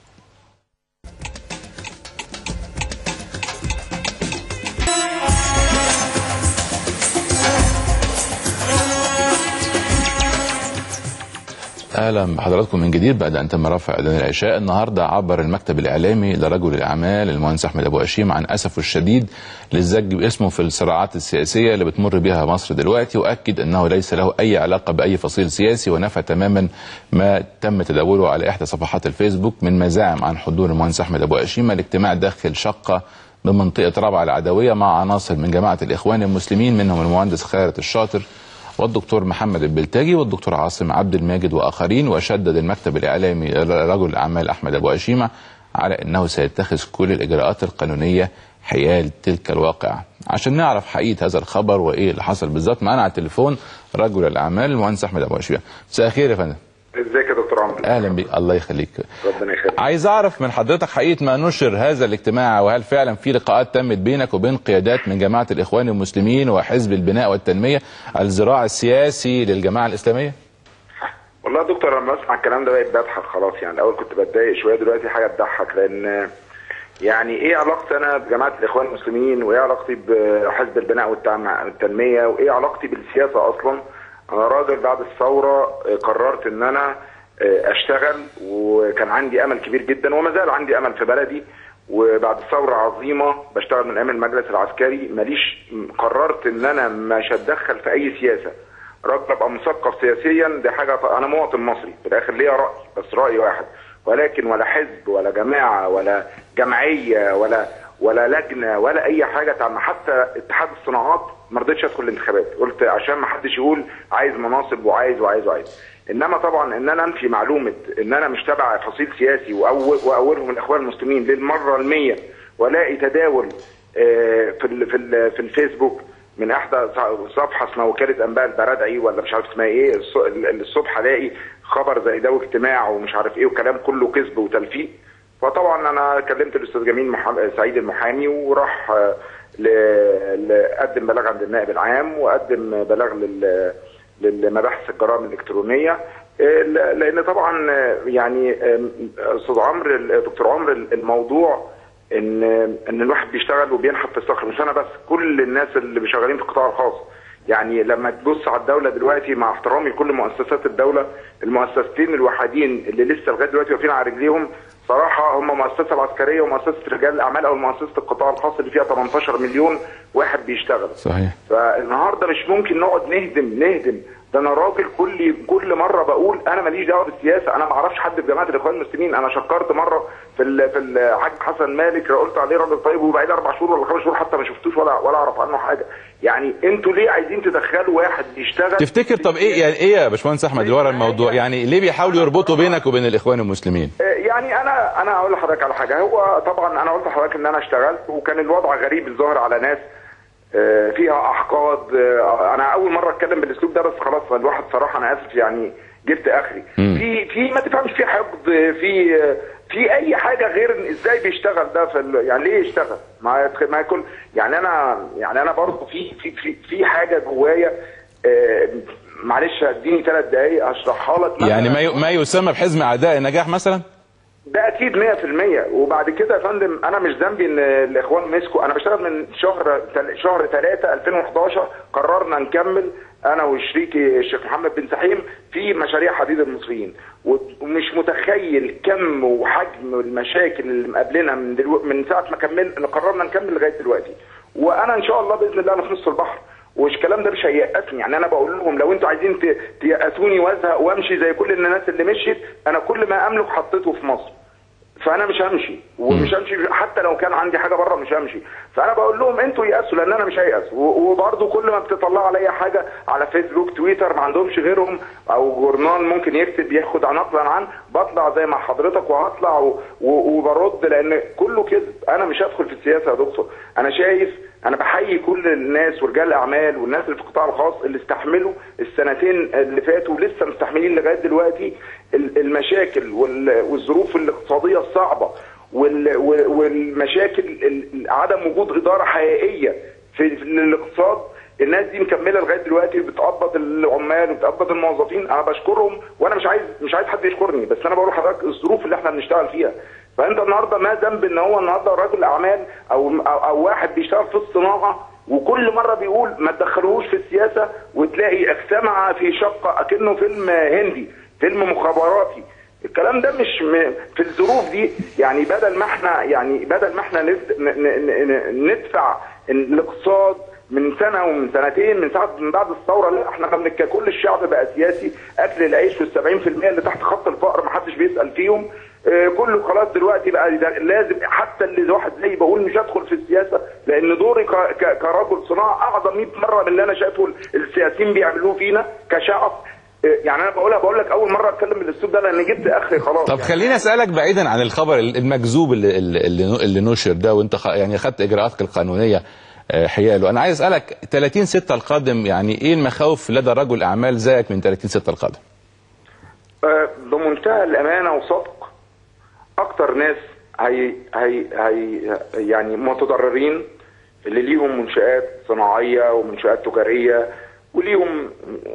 أهلا بحضراتكم من جديد بعد أن تم رفع أذان العشاء. النهارده عبر المكتب الإعلامي لرجل الأعمال المهندس أحمد أبو هشيم عن اسفه الشديد للزج باسمه في الصراعات السياسية اللي بتمر بها مصر دلوقتي وأكد أنه ليس له أي علاقة بأي فصيل سياسي ونفى تماما ما تم تداوله على إحدى صفحات الفيسبوك من مزاعم عن حضور المهندس أحمد أبو هشيم الاجتماع داخل شقة بمنطقة رابعه العدوية مع عناصر من جماعة الإخوان المسلمين منهم المهندس خالد الشاطر والدكتور محمد البلتاجي والدكتور عاصم عبد الماجد وآخرين وشدد المكتب الإعلامي رجل الأعمال أحمد أبو هشيمة على إنه سيتخذ كل الإجراءات القانونية حيال تلك الواقعة. عشان نعرف حقيقة هذا الخبر وإيه اللي حصل بالظبط معانا على التليفون رجل الأعمال المهندس أحمد أبو أشبيه مساء الخير يا فندم. ازيك أهلا بك الله يخليك. ربنا يخليك. عايز أعرف من حضرتك حقيقة ما نشر هذا الاجتماع وهل فعلا في لقاءات تمت بينك وبين قيادات من جماعة الإخوان المسلمين وحزب البناء والتنمية الذراع السياسي للجماعة الإسلامية؟ والله يا دكتور لما بسمع الكلام ده بقيت بضحك خلاص. يعني الأول كنت بتضايق شوية دلوقتي حاجة تضحك لأن يعني إيه علاقتي أنا بجماعة الإخوان المسلمين وإيه علاقتي بحزب البناء والتنمية وإيه علاقتي بالسياسة أصلا؟ أنا راجل بعد الثورة قررت إن أنا أشتغل وكان عندي أمل كبير جدا وما زال عندي أمل في بلدي. وبعد ثورة عظيمة بشتغل من أيام المجلس العسكري ماليش قررت إن أنا مش هتدخل في أي سياسة. راجل أبقى مثقف سياسيا دي حاجة أنا مواطن مصري في الآخر ليا رأي بس رأي واحد. ولكن ولا حزب ولا جماعة ولا جمعية ولا ولا لجنة ولا أي حاجة تعمل حتى اتحاد الصناعات ما رضيتش أدخل الانتخابات. قلت عشان ما حدش يقول عايز مناصب وعايز وعايز وعايز. إنما طبعا إن أنا أنفي معلومة إن أنا مش تبع فصيل سياسي واولهم الأخوان المسلمين للمره المية وألاقي تداول آه، في في في الفيسبوك من إحدى صفحة اسمها وكالة أنباء البرادعي ولا مش عارف اسمها إيه الص- ال- الصبح ألاقي خبر زي ده واجتماع ومش عارف إيه وكلام كله كذب وتلفيق فطبعا أنا كلمت الأستاذ جميل. سعيد المحامي وراح آه،. ل... قدم بلاغ عند النائب العام وقدم بلاغ لل... للمباحث الجرائم الإلكترونية. آه، لأن طبعا آه، يعني آه، أستاذ عمرو دكتور عمرو الموضوع إن إن الواحد بيشتغل وبينحت في الصخر مش أنا بس كل الناس اللي شغالين في القطاع الخاص. يعني لما تبص على الدولة دلوقتي مع احترامي لكل مؤسسات الدولة المؤسستين الوحيدين اللي لسه لغاية دلوقتي واقفين على رجليهم صراحة هم المؤسسه العسكرية ومؤسسة رجال الأعمال أو مؤسسة القطاع الخاص اللي فيها 18 مليون واحد بيشتغل. صحيح. فالنهاردة مش ممكن نقعد نهدم نهدم. ده أنا راجل كل كل مرة بقول أنا ماليش دعوة بالسياسة أنا ما أعرفش حد في جماعة الإخوان المسلمين. أنا شكرت مرة في ال في الحاج حسن مالك قلت عليه راجل طيب وبقالي أربع شهور ولا خمس شهور حتى ما شفتوش ولا ولا أعرف عنه حاجة. يعني أنتوا ليه عايزين تدخلوا واحد بيشتغل تفتكر طب إيه يعني إيه يا باشمهندس أحمد اللي ورا الموضوع؟ يعني ليه بيحاولوا يربطوا بينك وبين الإخوان المسلمين؟ آه، يعني أنا أنا أقول لحضرتك على حاجة. هو طبعا أنا قلت لحضرتك إن أنا اشتغلت وكان الوضع غريب الظاهر على ناس آه، فيها أحقاد آه، أنا أول مرة أتكلم بالأسلوب ده بس خلاص الواحد صراحة أنا آسف يعني جبت آخري. في في ما تفهمش في حقد في في أي حاجة غير إزاي بيشتغل ده في يعني ليه يشتغل؟ ما ما يكون يعني أنا يعني أنا برضه في في في في حاجة جوايا آه، معلش اديني ثلاث دقائق اشرحها لك. يعني ما ما يسمى بحزم أعداء النجاح مثلا؟ ده أكيد 100% وبعد كده يا فندم أنا مش ذنبي إن الإخوان مسكوا. أنا بشتغل من شهر تل- شهر 3 2011 قررنا نكمل أنا وشريكي الشيخ محمد بن سحيم في مشاريع حديد المصريين. ومش متخيل كم وحجم المشاكل اللي مقابلنا من دلو... من ساعة ما كمل قررنا نكمل لغاية دلوقتي. وأنا إن شاء الله بإذن الله أنا في نص البحر. والكلام ده مش هييأسني يعني أنا بقول لهم لو أنتوا عايزين تيأسوني وأزهق وأمشي زي كل الناس اللي مشيت أنا كل ما أملك حطيته في مصر. فأنا مش همشي. ومش همشي حتى لو كان عندي حاجة بره مش همشي. فأنا بقول لهم أنتوا يأسوا لأن أنا مش هيأس. و- وبرضه كل ما بتطلعوا عليا حاجة على فيسبوك تويتر ما عندهمش غيرهم أو جورنال ممكن يكتب ياخد نقلا عن بطلع زي ما حضرتك وهطلع وبرد لأن كله كذب. أنا مش هدخل في السياسة يا دكتور. أنا شايف أنا بحيي كل الناس ورجال الاعمال والناس اللي في القطاع الخاص اللي استحملوا السنتين اللي فاتوا ولسه مستحملين لغاية دلوقتي ال- المشاكل وال- والظروف الاقتصادية الصعبة وال- وال- والمشاكل ال- عدم وجود إدارة حقيقية في الاقتصاد الناس دي مكملة لغاية دلوقتي بتقبض العمال وبتقبض الموظفين. أنا بشكرهم وأنا مش عايز مش عايز حد يشكرني بس أنا بقول لحضرتك الظروف اللي إحنا بنشتغل فيها. فأنت النهارده ما ذنب إن هو النهارده رجل أعمال أو أو, واحد بيشتغل في الصناعة وكل مرة بيقول ما تدخلوهوش في السياسة وتلاقي اجتمع في شقه أكنه فيلم هندي فيلم مخابراتي. الكلام ده مش م... في الظروف دي. يعني بدل ما إحنا يعني بدل ما إحنا. ن... ن... ندفع الإقتصاد من سنة ومن سنتين من ساعه من بعد الثورة لا إحنا كنا بنك- كل الشعب بقى سياسي. أكل العيش وال 70% اللي تحت خط الفقر ما حدش بيسأل فيهم. كله خلاص دلوقتي بقى لازم حتى اللي واحد زي بقول مش هدخل في السياسة لأن دوري كرجل صناعة أعظم 100 مرة من اللي أنا شايفه السياسيين بيعملوه فينا كشعب يعني أنا بقولها بقول لك أول مرة أتكلم بالاسلوب ده لأن جبت آخري خلاص طب يعني. خليني أسألك بعيدا عن الخبر المكذوب اللي اللي, اللي نشر ده وأنت. يعني خدت إجراءاتك القانونية آه، حياله أنا عايز أسألك 30 6 القادم يعني إيه المخاوف لدى رجل أعمال زيك من 30 6 القادم آه، بمنتهى الأمانة وصدق أكتر ناس هي هي هي يعني متضررين اللي ليهم منشآت صناعية ومنشآت تجارية وليهم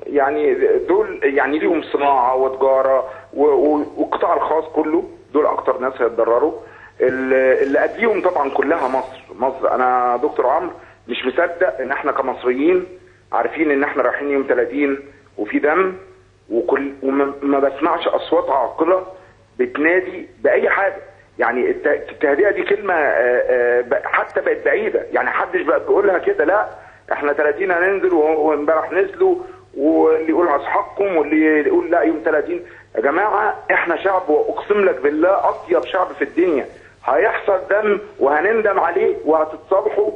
يعني دول يعني ليهم صناعة وتجارة و- و- والقطاع الخاص كله دول أكتر ناس هيتضرروا. اللي قبليهم طبعا كلها مصر. مصر أنا دكتور عمرو مش مصدق إن إحنا كمصريين عارفين إن إحنا رايحين يوم 30 وفي دم وكل وما ما بسمعش أصوات عاقلة بتنادي بأي حاجة. يعني الت- التهدئة دي كلمة آه، آه، حتى بقت بعيدة. يعني حدش بقى بيقولها كده لا إحنا 30 هننزل وإمبارح نزلوا واللي يقول اصحابكم واللي يقول لا يوم 30 يا جماعة إحنا شعب وأقسم لك بالله أطيب شعب في الدنيا. هيحصل دم وهنندم عليه وهتتصالحوا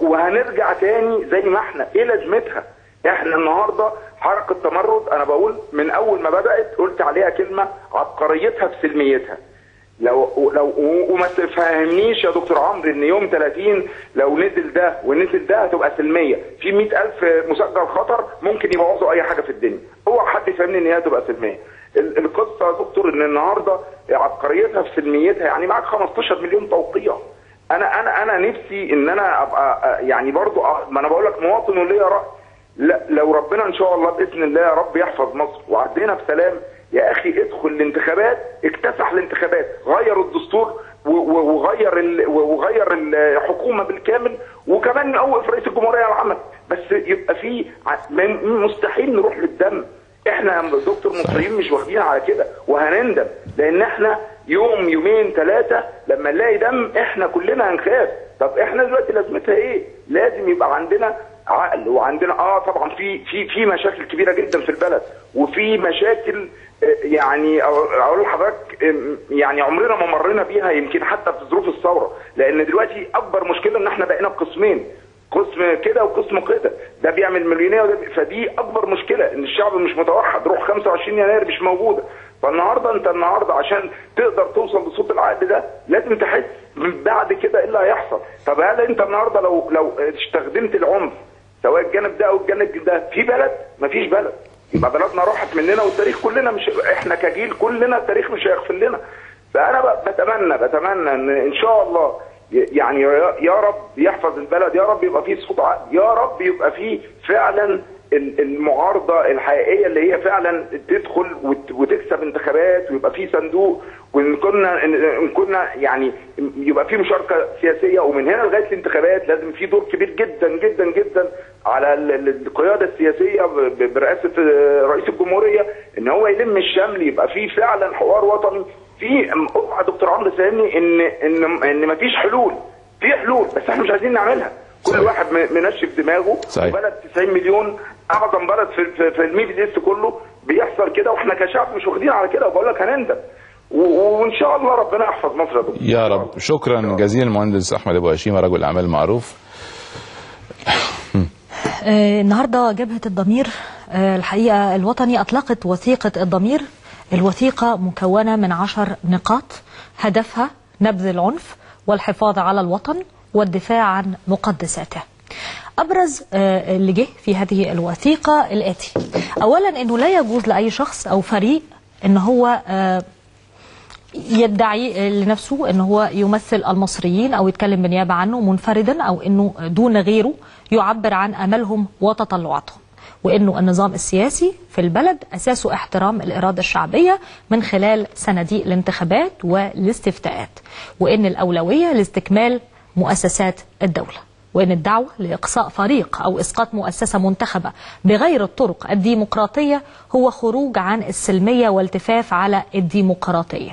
وهنرجع تاني زي ما إحنا إيه لازمتها؟ إحنا النهارده حركة تمرد أنا بقول من اول ما بدأت قلت عليها كلمة عبقريتها في سلميتها. لو لو وما تفهمنيش يا دكتور عمرو ان يوم 30 لو نزل ده ونزل ده هتبقى سلمية. في 100000 مسجل خطر ممكن يبوظوا أي حاجة في الدنيا. اوعى حد يفهمني إن هي هتبقى سلمية. ال- القصة يا دكتور إن النهارده عبقريتها في سلميتها يعني معاك 15 مليون توقيع. أنا أنا أنا نفسي إن أنا أبقى يعني برضو ما أنا بقول لك مواطن وليا رأي. لا لو ربنا إن شاء الله بإذن الله يا رب يحفظ مصر وعدينا بسلام يا أخي ادخل الانتخابات اكتسح الانتخابات غير الدستور وغير ال- وغير الحكومة بالكامل وكمان نوقف رئيس الجمهورية العمل. بس يبقى في مستحيل نروح للدم. إحنا يا دكتور مصريين مش واخدين على كده وهنندم. لأن إحنا يوم يومين ثلاثة لما نلاقي دم إحنا كلنا هنخاف. طب إحنا دلوقتي لازمتها إيه؟ لازم يبقى عندنا عقل. وعندنا آه طبعا في في في مشاكل كبيرة جدا في البلد وفي مشاكل آه، يعني أقول لحضرتك يعني عمرنا ما مرينا بيها يمكن حتى في ظروف الثورة. لأن دلوقتي أكبر مشكلة إن إحنا بقينا قسمين قسم كده وقسم كده ده بيعمل مليونيه وده فدي أكبر مشكلة إن الشعب مش متوحد. روح 25 يناير مش موجودة. فالنهاردة أنت النهارده عشان تقدر توصل لصوت العقل ده لازم تحس بعد كده إيه اللي هيحصل. طب هل أنت النهارده لو لو استخدمت العنف سواء الجانب ده أو الجانب ده في بلد؟ مفيش بلد. يبقى بلدنا راحت مننا والتاريخ كلنا مش إحنا كجيل كلنا التاريخ مش هيغفر لنا. فأنا بتمنى بتمنى إن إن شاء الله يعني يا رب يحفظ البلد يا رب يبقى فيه صوت عقل يا رب يبقى فيه فعلا المعارضة الحقيقية اللي هي فعلا تدخل وت- وتكسب انتخابات ويبقى فيه صندوق وإن كنا ان كنا يعني يبقى فيه مشاركة سياسية ومن هنا لغاية الانتخابات لازم في دور كبير جدا جدا جدا على ال- ال- القيادة السياسية برئاسة آه، رئيس الجمهورية إن هو يلم الشمل يبقى فيه فعلا حوار وطني. في اوعى دكتور عمرو فهمني ان ان إن مفيش حلول في حلول بس إحنا مش عايزين نعملها. كل واحد منشف دماغه. صحيح. وبلد 90 مليون. أعظم بلد في في, في ال Middle East كله. بيحصل كده وإحنا كشعب مش واخدين على كده. وبقول لك هنندم. وإن شاء الله ربنا يحفظ مصر يا دكتور. يا رب. شكرا جزيلا المهندس أحمد أبو هشيمه رجل أعمال معروف. آه، النهارده جبهة الضمير آه، الحقيقة الوطني أطلقت وثيقة الضمير. الوثيقة مكونة من عشر نقاط. هدفها نبذ العنف والحفاظ على الوطن. والدفاع عن مقدساته. أبرز آه، اللي جه في هذه الوثيقة الآتي. أولا أنه لا يجوز لأي شخص أو فريق أن هو آه، يدعي لنفسه إن هو يمثل المصريين أو يتكلم بالنيابة عنه منفردا أو إنه دون غيره يعبر عن أملهم وتطلعاتهم. وإنه النظام السياسي في البلد اساسه احترام الإرادة الشعبية من خلال صناديق الانتخابات والاستفتاءات. وإن الأولوية لاستكمال مؤسسات الدولة وإن الدعوة لإقصاء فريق أو إسقاط مؤسسة منتخبة بغير الطرق الديمقراطية هو خروج عن السلمية والتفاف على الديمقراطية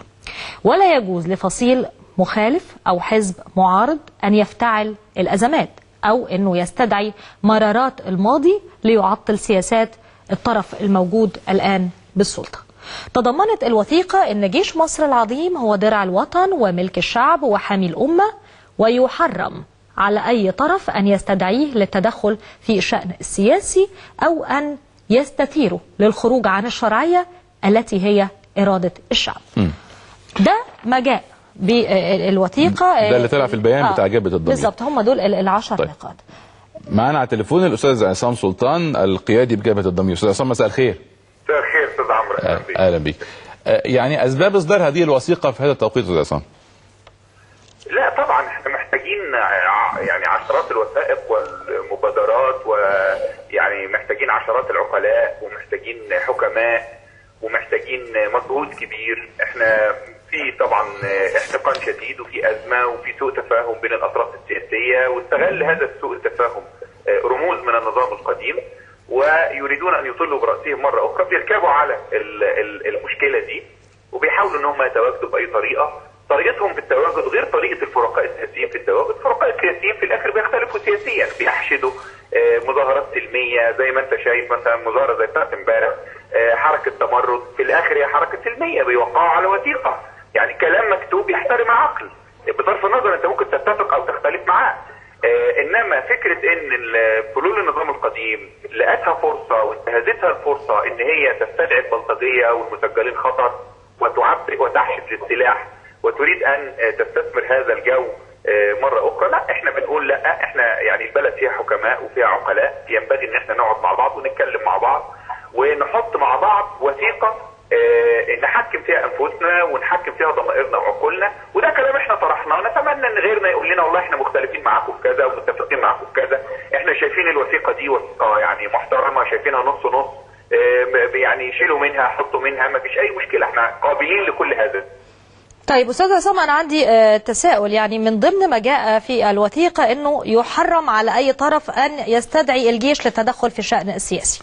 ولا يجوز لفصيل مخالف أو حزب معارض أن يفتعل الأزمات أو إنه يستدعي مرارات الماضي ليعطل سياسات الطرف الموجود الآن بالسلطة. تضمنت الوثيقة إن جيش مصر العظيم هو درع الوطن وملك الشعب وحامي الأمة ويحرم على أي طرف أن يستدعيه للتدخل في الشان السياسي أو أن يستثيروا للخروج عن الشرعية التي هي إرادة الشعب. ده ما جاء بالوثيقة ده اللي طلع في البيان بتاع جبهة الضمير. بالظبط هم دول ال- العشر طيب. نقاط. معانا على التليفون الأستاذ عصام سلطان القيادي بجبهه الضمير. أستاذ عصام مساء الخير. مساء الخير أستاذ عمرو. بيك أهلا بك آه، يعني أسباب إصدار هذه الوثيقة في هذا التوقيت أستاذ عصام؟ محتاجين يعني عشرات الوثائق والمبادرات ويعني محتاجين عشرات العقلاء ومحتاجين حكماء ومحتاجين مجهود كبير. إحنا في طبعا احتقان شديد وفي أزمة وفي سوء تفاهم بين الأطراف السياسية واستغل هذا السوء التفاهم آه، رموز من النظام القديم ويريدون أن يطلوا برأسهم مرة أخرى بيركبوا على ال- ال- المشكلة دي وبيحاولوا ان هم يتواجدوا بأي طريقة. طريقتهم في التواجد غير طريقة الفرقاء السياسيين في التواجد، الفرقاء السياسيين في الآخر بيختلفوا سياسيا بيحشدوا آه، مظاهرات سلمية زي ما أنت شايف مثلا مظاهرة زي بتاعت امبارح آه، حركة تمرد. في الآخر هي حركة سلمية بيوقعوا على وثيقة. يعني كلام مكتوب يحترم عقل. بطرف النظر أنت ممكن تتفق أو تختلف معاه. آه، إنما فكرة إن فلول النظام القديم لقتها فرصة وانتهزتها الفرصة إن هي تستدعي البلطجية والمسجلين خطر وتعبئ وتحشد للسلاح وتريد أن تستثمر هذا الجو آه، مرة أخرى. لا إحنا بنقول لا إحنا يعني البلد فيها حكماء وفيها عقلاء. ينبغي إن إحنا نقعد مع بعض ونتكلم مع بعض ونحط مع بعض وثيقة آه، نحكم فيها أنفسنا ونحكم فيها ضمائرنا وعقولنا. وده كلام إحنا طرحناه. نتمنى إن غيرنا يقول لنا والله إحنا مختلفين معاكم في كذا ومتفقين معاكم في كذا. إحنا شايفين الوثيقة دي وثيقة يعني محترمة شايفينها نص نص آه، يعني شيلوا منها حطوا منها ما فيش أي مشكلة. إحنا قابلين لكل هذا. طيب أستاذ عصام أنا عندي آه، تساؤل يعني من ضمن ما جاء في الوثيقة إنه يحرم على أي طرف أن يستدعي الجيش للتدخل في الشأن السياسي.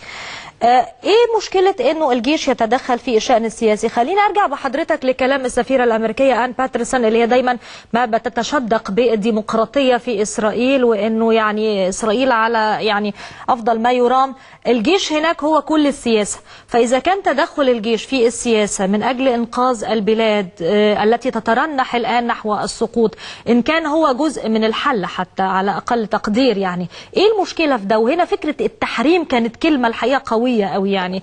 آه، إيه مشكلة إنه الجيش يتدخل في الشأن السياسي؟ خليني أرجع بحضرتك لكلام السفيرة الأمريكية آن باترسون اللي هي دايما ما بتتشدق بالديمقراطية في إسرائيل وإنه يعني إسرائيل على يعني أفضل ما يرام، الجيش هناك هو كل السياسة، فإذا كان تدخل الجيش في السياسة من أجل إنقاذ البلاد آه، التي تترنح الآن نحو السقوط، إن كان هو جزء من الحل حتى على أقل تقدير يعني، إيه المشكلة في ده؟ وهنا فكرة التحريم كانت كلمة الحقيقة قوية قوي يعني،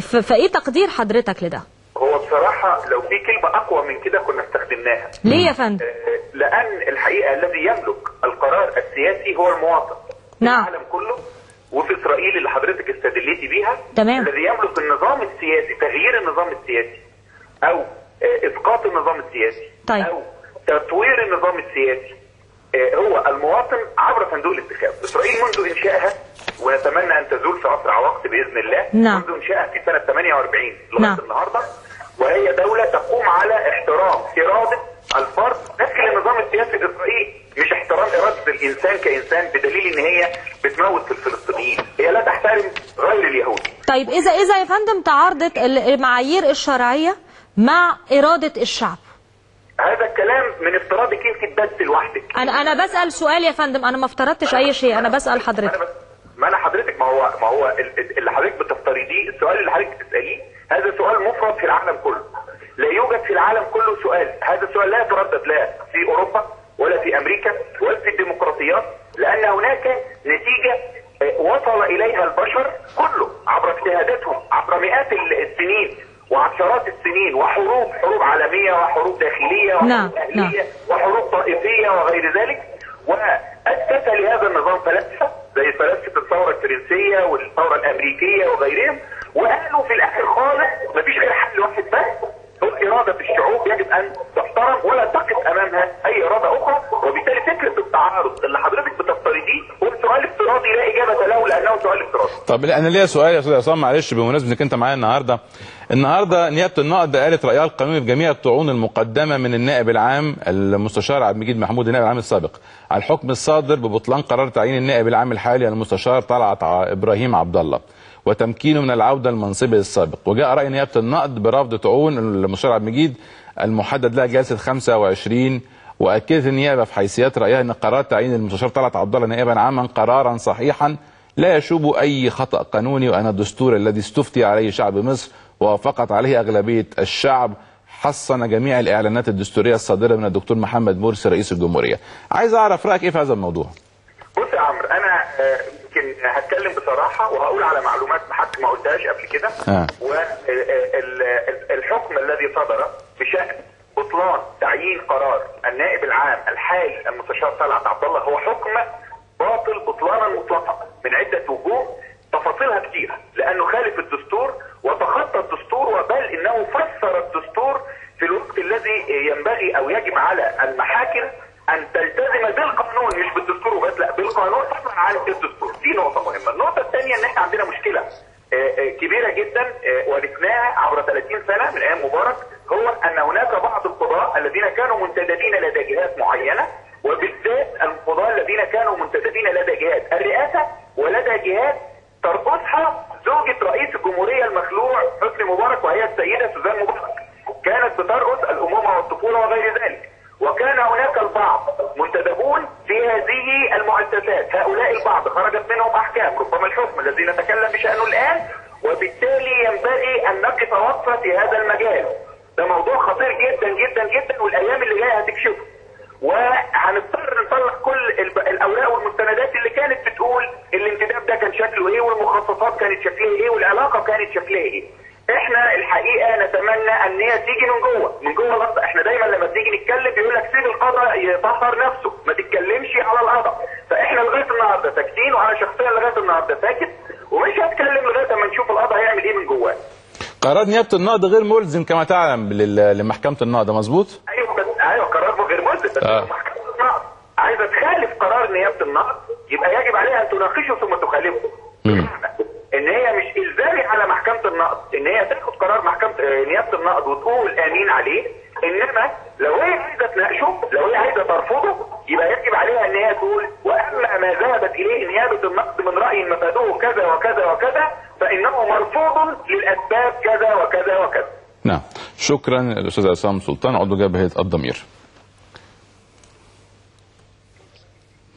فإيه تقدير حضرتك لده؟ هو بصراحة لو في كلمة أقوى من كده كنا استخدمناها ليه يا فندم؟ آه، لأن الحقيقة الذي يملك القرار السياسي هو المواطن نعم العالم كله وفي إسرائيل اللي حضرتك استدليتي بيها تمام. الذي يملك النظام السياسي تغيير النظام السياسي أو آه، إسقاط النظام السياسي طيب. أو تطوير النظام السياسي هو المواطن عبر صندوق الانتخاب إسرائيل منذ إنشائها ونتمنى أن تزول في اسرع وقت بإذن الله نعم. منذ إنشائها في سنة 48 لغاية نعم. النهارده وهي دولة تقوم على احترام اراده الفرد داخل النظام السياسي الإسرائيلي مش احترام إرادة الإنسان كإنسان بدليل إن هي بتموت في الفلسطينيين هي لا تحترم غير اليهودي طيب اذا إذا يا فندم تعارضت المعايير الشرعية مع إرادة الشعب من افتراضك انت بس لوحدك. أنا أنا بسأل سؤال يا فندم. أنا ما افترضتش أي شيء. أنا بسأل حضرتك. ما أنا حضرتك ما هو ما هو ال- ال- اللي حضرتك بتفترضيه السؤال اللي حضرتك بتسأليه هذا سؤال مفرد في العالم كله. لا يوجد في العالم كله سؤال. هذا السؤال لا يتردد لا في أوروبا ولا في أمريكا ولا في الديمقراطيات لأن هناك نتيجة آه، وصل إليها البشر كله عبر اجتهاداتهم عبر مئات ال- السنين. وعشرات السنين وحروب حروب عالمية وحروب داخلية وحروب نعم، أهلية وحروب طائفية وغير ذلك. وأسس لهذا النظام فلاسفة زي فلاسفة الثورة الفرنسية والثورة الأمريكية وغيرهم. وقالوا في الآخر خالص مفيش غير حل واحد بس هو إرادة الشعوب يجب أن تحترم ولا تقف أمامها أي إرادة أخرى. وبالتالي فكرة التعارض اللي حضرتك بتفترضيه هو سؤال افتراضي لا إجابة له لأنه سؤال افتراضي. طب أنا ليا سؤال يا أستاذ عصام معلش بمناسبة إنك أنت معايا النهارده. النهارده نيابة النقد قالت رايها القانوني في جميع الطعون المقدمة من النائب العام المستشار عبد المجيد محمود النائب العام السابق. على الحكم الصادر ببطلان قرار تعيين النائب العام الحالي المستشار طلعت إبراهيم عبد الله وتمكينه من العودة لمنصبه السابق. وجاء رأي نيابة النقد برفض طعون المستشار عبد المجيد المحدد لها جلسة 25 وأكدت النيابة في حيثيات رأيها إن قرار تعيين المستشار طلعت عبد الله نائبا عاما قرارا صحيحا لا يشوب أي خطأ قانوني وان الدستور الذي استفتي عليه شعب مصر ووافقت عليه أغلبية الشعب حصن جميع الإعلانات الدستورية الصادرة من الدكتور محمد مرسي رئيس الجمهورية. عايز أعرف رأيك إيه في هذا الموضوع؟ بص يا عمرو أنا آه، يمكن هتكلم بصراحة وهقول على معلومات حتى ما قلتهاش قبل كده آه. والحكم الذي صدر بشأن بطلان تعيين قرار النائب العام الحالي المستشار طلعت عبد الله هو حكم باطل بطلانا مطلقا من عدة وجوه كثيره لأنه خالف الدستور وتخطى الدستور وبل إنه فسر الدستور في الوقت الذي ينبغي أو يجب على المحاكم أن تلتزم بالقانون مش بالدستور وبس لا بالقانون فضلا عن الدستور. دي نقطة مهمة. النقطة الثانية إن إحنا عندنا مشكلة آه، آه، كبيرة جدا آه، ورثناها عبر 30 سنة من أيام مبارك هو أن هناك بعض القضاء الذين كانوا منتدبين لدى جهات معينة وبالذات القضاة الذين كانوا منتدبين لدى جهات الرئاسه ولدى جهات ترقصها زوجة رئيس الجمهورية المخلوع حسني مبارك وهي السيدة سوزان مبارك كانت بترقص الأمومة والطفولة وغير ذلك وكان هناك البعض منتدبون في هذه المؤسسات هؤلاء البعض خرجت منهم أحكام ربما الحكم الذي نتكلم بشأنه الآن وبالتالي ينبغي أن نقف وقفة في هذا المجال ده موضوع خطير جدا جدا جدا والأيام اللي جاية هتكشفه وهنضطر نطلع كل الب- الاوراق والمستندات اللي كانت بتقول الانتداب ده كان شكله إيه والمخصصات كانت شكلها إيه والعلاقه كانت شكلها إيه. إحنا الحقيقة نتمنى ان هي تيجي من جوه من جوه الأرض إحنا دايما لما بنيجي نتكلم بيقول لك سيب القضاء يطهر نفسه ما تتكلمش على القضاء فاحنا لغايه النهارده ساكتين وأنا شخصيا لغايه النهارده ساكت ومش هتكلم لغايه اما نشوف القضاء هيعمل إيه من جواه. قرار نيابه النقض غير ملزم كما تعلم لمحكمة النقض مظبوط أيوه بس أيوه قرار غير ملزم بس آه. محكمه النقض عايزه تخالف قرار نيابه النقض يبقى يجب عليها ان تناقشه ثم تخالفه مم. ان هي مش الزامي على محكمه النقض ان هي تاخد قرار محكمه آه، نيابه النقض وتقول امين عليه انما لو هي عايزه تناقشه لو هي عايزه ترفضه يبقى يجب عليها ان هي تقول واما ما ذهبت اليه نيابه النقض من راي مفاده كذا وكذا وكذا فانه مرفوض للاسباب كذا وكذا وكذا نعم. شكرا الاستاذ عصام سلطان. عضو جبهة الضمير.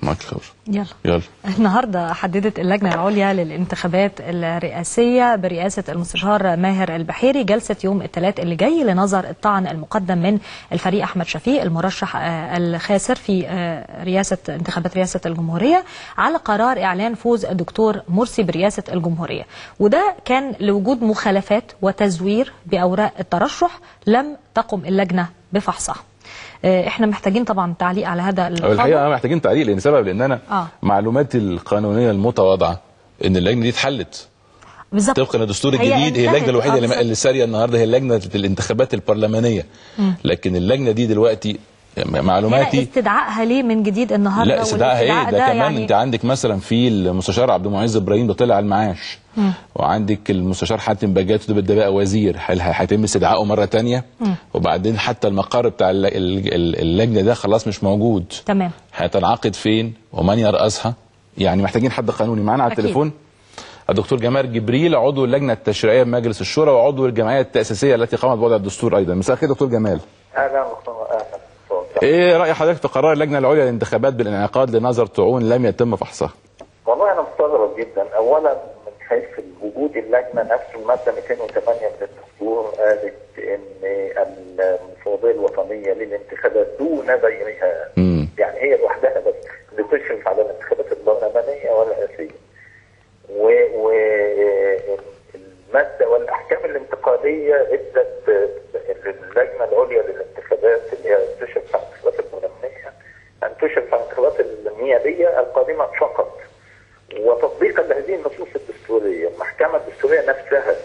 معك الخبر. يلا. يلا. النهارده حددت اللجنة العليا للانتخابات الرئاسية برئاسة المستشار ماهر البحيري جلسة يوم الثلاث اللي جاي لنظر الطعن المقدم من الفريق أحمد شفيق المرشح آه، الخاسر في آه، رئاسة انتخابات رئاسة الجمهورية على قرار إعلان فوز الدكتور مرسي برئاسة الجمهورية. وده كان لوجود مخالفات وتزوير بأوراق الترشح لم تقم اللجنة بفحصها. إحنا محتاجين طبعا تعليق على هذا الخبر الحقيقة محتاجين تعليق لأن سبب لأن أنا آه. معلوماتي القانونية المتواضعة إن اللجنة دي اتحلت بالظبط طبقا للدستور الجديد هي. اللجنة الوحيدة آه، اللي, سارية النهارده هي لجنه الانتخابات البرلمانية مم. لكن اللجنة دي دلوقتي هنا معلوماتي استدعائها ليه من جديد النهارده لا استدعاء إيه؟ والاستدعاء ده, كمان يعني أنت عندك مثلا في المستشار عبد المعز إبراهيم ده طلع على المعاش. وعندك المستشار حاتم بجات ده ده بقى وزير. هل هيتم استدعائه مرة تانية؟ مم. وبعدين حتى المقر بتاع الل- ال- ال- اللجنة ده خلاص مش موجود. تمام. هتنعقد فين؟ ومن يرأسها؟ يعني محتاجين حد قانوني. معانا على. التليفون الدكتور جمال جبريل عضو اللجنة التشريعية بمجلس الشورى وعضو الجمعية التأسيسية التي قامت بوضع الدستور أيضا. مساء الخير دكتور جمال. أهلا وسهلا أهلا إيه رأي حضرتك في قرار اللجنة العليا للانتخابات بالانعقاد لنظر طعون لم يتم فحصها؟ والله أنا مستغرب جدا. اولا من حيث وجود اللجنة نفسه المادة 208 من الدستور قالت إن المفوضيه الوطنية للانتخابات دون غيرها. يعني هي لوحدها بس اللي تشرف على الانتخابات البرلمانية والرئاسيه والماده والأحكام الانتقالية إدت للجنه العليا للانتخابات اللي هي تشرف ان تشرف على الانتخابات النيابية القادمة فقط. وتطبيقا لهذه النصوص الدستورية المحكمة الدستورية نفسها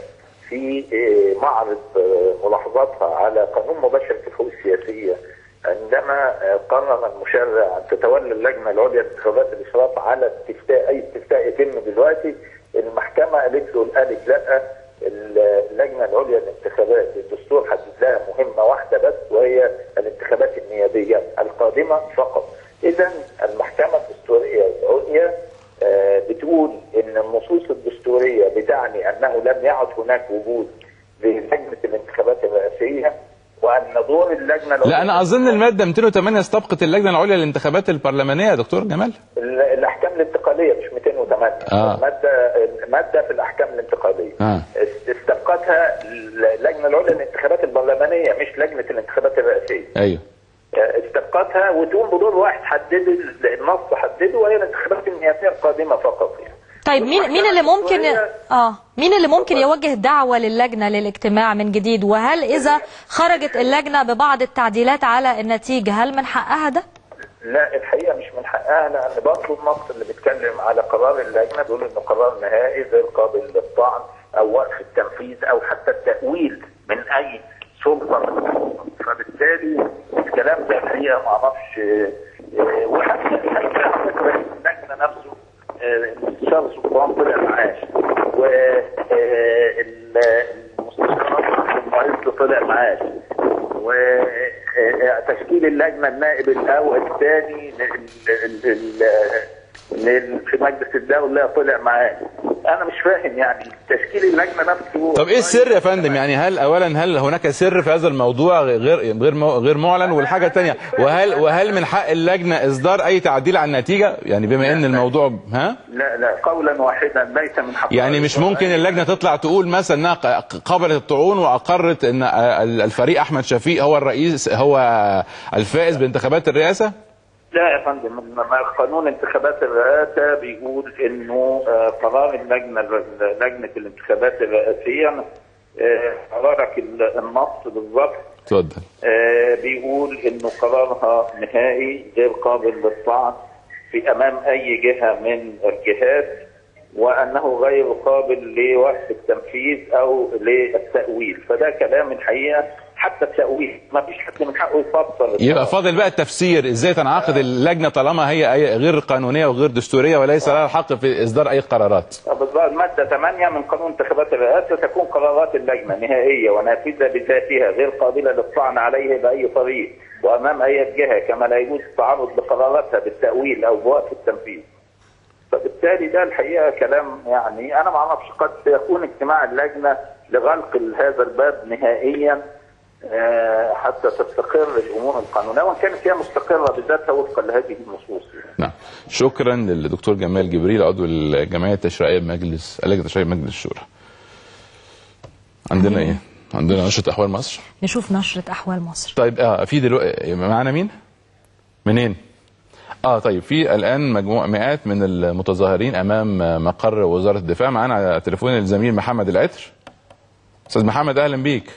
في آه، معرض آه، ملاحظاتها على قانون مباشر الحقوق السياسية عندما آه، قرر المشرع أن تتولى اللجنة العليا للانتخابات الإشراف على استفتاء أي استفتاء يتم دلوقتي المحكمة قالت له قالت لا اللجنة العليا للانتخابات الدستور حدد لها مهمة واحدة بس وهي الانتخابات النيابية القادمة فقط. اذا المحكمة الدستورية العليا آه، بتقول إن النصوص الدستورية بتعني أنه لم يعد هناك وجود للجنه الانتخابات الرئاسية وأن دور اللجنة العليا. لا أنا أظن المادة 208 استبقت اللجنة العليا للانتخابات البرلمانية يا دكتور جمال. ال- الأحكام الانتقالية مش 208 آه. الماده المادة في الأحكام الانتقالية. است- استبقتها اللجنة العليا للانتخابات البرلمانية مش لجنة الانتخابات الرئاسية. أيوه. استبقتها وتقوم بدور واحد حدد النص حدده وهي الانتخابات النيابيه القادمة فقط يعني. طيب مين مين اللي ممكن آه مين اللي ممكن يوجه دعوة للجنة للاجتماع من جديد وهل إذا خرجت اللجنة ببعض التعديلات على النتيجة هل من حقها ده؟ لا الحقيقة مش من حقها لأن برضه النص اللي بيتكلم على قرار اللجنة بيقول إنه قرار نهائي غير قابل للطعن أو وقف التنفيذ أو حتى التأويل من أي سلطة. فبالتالي الكلام ده الحقيقة ما أعرفش آه، وحتى حتى على فكره اللجنه نفسه المستشار سلطان طلع معاش والمستشار المعز طلع معاش وتشكيل اللجنة النائب الأول الثاني في مجلس الدولة طلع معاه. أنا مش فاهم يعني تشكيل اللجنه نفسه طب إيه السر يا فندم؟ يعني هل اولا هل هناك سر في هذا الموضوع غير غير غير معلن؟ والحاجة الثانية وهل وهل من حق اللجنة إصدار أي تعديل على النتيجة؟ يعني بما إن الموضوع ها؟ لا لا قولا واحدا ليس من حق يعني مش ممكن اللجنة تطلع تقول مثلا إنها قبلت الطعون وأقرت إن الفريق أحمد شفيق هو الرئيس هو الفائز بانتخابات الرئاسة؟ لا يا فندم قانون انتخابات الرئاسة بيقول إنه آه، قرار اللجنة لجنة الانتخابات الرئاسية آه، قرارك ال- النص بالظبط اتفضل آه، بيقول إنه قرارها نهائي غير قابل للطعن في أمام أي جهة من الجهات وأنه غير قابل لوقف التنفيذ أو للتأويل. فده كلام الحقيقة حتى التأويل. ما فيش حد من حقه يفسر. يبقى فاضل بقى التفسير. إزاي تنعقد اللجنة طالما هي غير قانونية وغير دستورية وليس لها الحق في إصدار أي قرارات؟ بالظبط المادة 8 من قانون انتخابات الرئاسة تكون قرارات اللجنة نهائية ونافذة بذاتها غير قابلة للطعن عليه بأي طريق وأمام أي جهة كما لا يجوز التعرض لقراراتها بالتأويل أو بوقف التنفيذ. فبالتالي ده الحقيقة كلام يعني أنا ما أعرفش قد يكون اجتماع اللجنة لغلق هذا الباب نهائيا آه، حتى تستقر الأمور القانونية وإن كانت هي مستقرة بذاتها وفقا لهذه النصوص. نعم. شكرا للدكتور جمال جبريل عضو الجمعية التشريعية بمجلس اللجنه التشريعيه بمجلس الشورى. عندنا إيه؟ عندنا نشرة أحوال مصر. نشوف نشرة أحوال مصر. طيب آه في دلوقتي معانا مين؟ منين؟ آه طيب في الآن مجموع مئات من المتظاهرين أمام مقر وزارة الدفاع. معانا على تليفون الزميل محمد العتر أستاذ محمد أهلا بيك.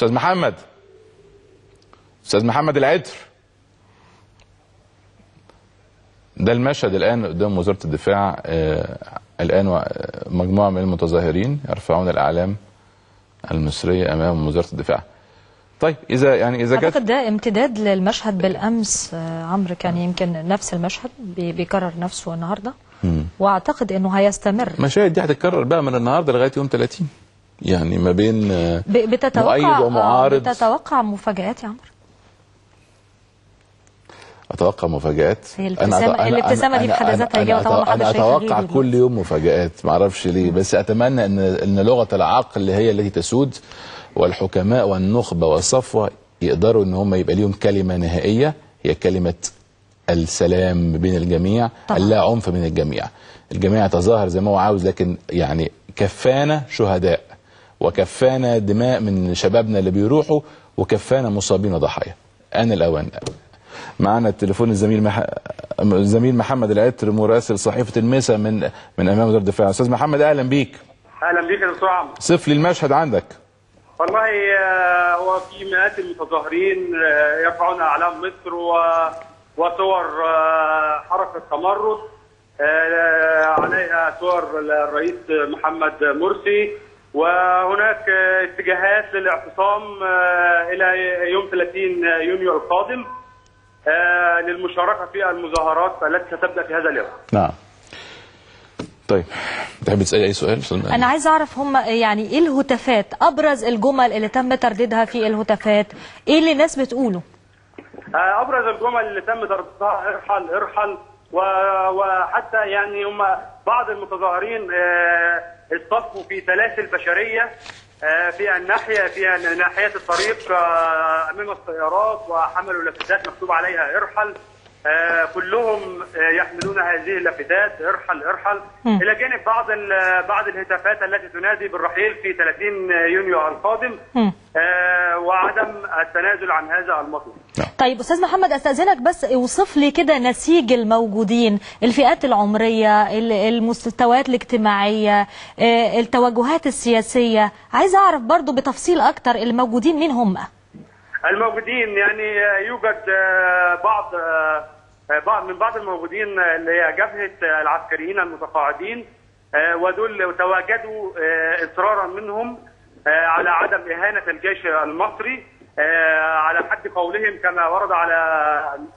أستاذ محمد. أستاذ محمد العتر ده المشهد الآن قدام وزارة الدفاع آه الآن مجموعه من المتظاهرين يرفعون الأعلام المصريه أمام وزارة الدفاع. طيب إذا يعني إذا جت أعتقد ده امتداد للمشهد بالأمس آه، عمرو كان يمكن نفس المشهد بي- بيكرر نفسه النهاردة. مم. وأعتقد أنه هيستمر. المشاهد دي هتتكرر بقى من النهارده لغاية يوم 30 يعني ما بين آه، بتتوقع مؤيد آه، ومعارض. بتتوقع مفاجآت يا عمرو؟ أتوقع مفاجآت. هي الابتسامة- الابتسامة دي بحد ذاتها إجابة طبعا أنا محدش شايفها أتوقع كل يوم مفاجآت ما أعرفش ليه بس أتمنى ان إن لغة العقل هي التي تسود والحكماء والنخبة والصفوة يقدروا إن هم يبقى ليهم كلمة نهائية هي كلمة السلام بين الجميع اللا عنف من الجميع. الجميع يتظاهر زي ما هو عاوز لكن يعني كفانا شهداء. وكفانا دماء من شبابنا اللي بيروحوا وكفانا مصابين وضحايا. أنا الاوان معنا التليفون الزميل مح... الزميل محمد العتر مراسل صحيفة المسا من من أمام وزارة الدفاع. أستاذ محمد أهلا بيك. أهلا بيك يا دكتور عمرو. صف لي المشهد عندك. والله آه، هو في مئات المتظاهرين آه، يرفعون أعلام مصر و... وصور آه، حركة تمرد عليها صور الرئيس محمد مرسي. وهناك آه، اتجاهات للاعتصام آه، إلى يوم 30 يونيو القادم آه، للمشاركة في المظاهرات التي ستبدأ في هذا اليوم. نعم. طيب تحب تسالي أي سؤال؟ أنا عايز أعرف هم يعني إيه الهتافات أبرز الجمل اللي تم ترديدها في الهتافات؟ إيه اللي الناس بتقوله؟ آه، أبرز الجمل اللي تم ترددها ارحل ارحل و- وحتى يعني هم بعض المتظاهرين آه، اصطفوا في سلاسل بشريه آه، في الناحيه في ناحية الطريق آه، أمام السيارات وحملوا لافتات مكتوب عليها إرحل. آه، كلهم آه، يحملون هذه اللافتات ارحل ارحل. مم. إلى جانب بعض بعض الهتافات التي تنادي بالرحيل في 30 يونيو القادم. آه، وعدم التنازل عن هذا المطلب طيب أستاذ محمد أستأذنك بس اوصف لي كده نسيج الموجودين الفئات العمرية ال- المستويات الاجتماعية التوجهات السياسية. عايز أعرف برضو بتفصيل أكتر الموجودين مين هم؟ الموجودين يعني يوجد آه، بعض آه، آه، بعض من بعض الموجودين اللي هي جبهة العسكريين المتقاعدين ودول تواجدوا اصرارا منهم على عدم إهانة الجيش المصري على حد قولهم كما ورد على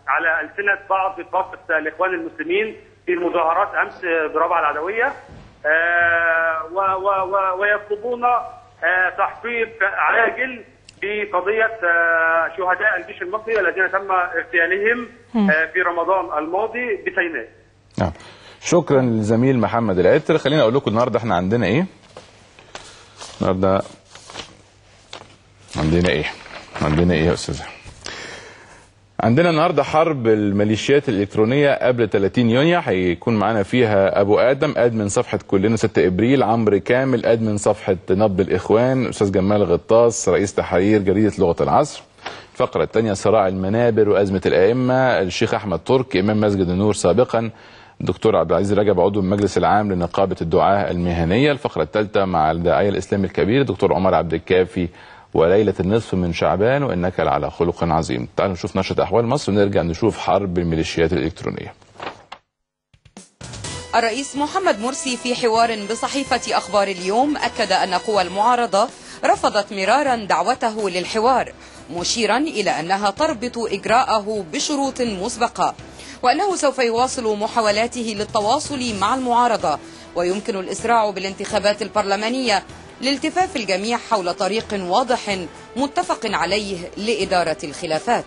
على ألسنة بعض طاقه الإخوان المسلمين في المظاهرات أمس برابعه العدوية ويطلبون تحقيق عاجل في قضية آه، شهداء الجيش المصري الذين تم اغتيالهم. آه، في رمضان الماضي بسيناء. نعم. شكرا للزميل محمد العتر. خليني أقول لكم النهارده إحنا عندنا إيه؟ النهارده عندنا إيه؟ عندنا إيه يا أستاذ عندنا النهارده حرب الميليشيات الإلكترونية قبل 30 يونيو هيكون معانا فيها أبو آدم أدمن صفحة كلنا 6 إبريل عمرو كامل أدمن صفحة نبض الإخوان أستاذ جمال غطاس رئيس تحرير جريدة لغة العصر الفقرة الثانية صراع المنابر وأزمة الأئمة الشيخ أحمد ترك إمام مسجد النور سابقا الدكتور عبد العزيز رجب عضو المجلس العام لنقابة الدعاة المهنية الفقرة الثالثة مع الداعية الإسلامي الكبير الدكتور عمر عبد الكافي وليلة النصف من شعبان وإنك لعلى خلق عظيم. تعالوا نشوف نشرة أحوال مصر ونرجع نشوف حرب الميليشيات الإلكترونية. الرئيس محمد مرسي في حوار بصحيفة أخبار اليوم أكد أن قوى المعارضة رفضت مرارا دعوته للحوار مشيرا إلى أنها تربط إجراءه بشروط مسبقة وأنه سوف يواصل محاولاته للتواصل مع المعارضة ويمكن الإسراع بالانتخابات البرلمانية لالتفاف الجميع حول طريق واضح متفق عليه لإدارة الخلافات.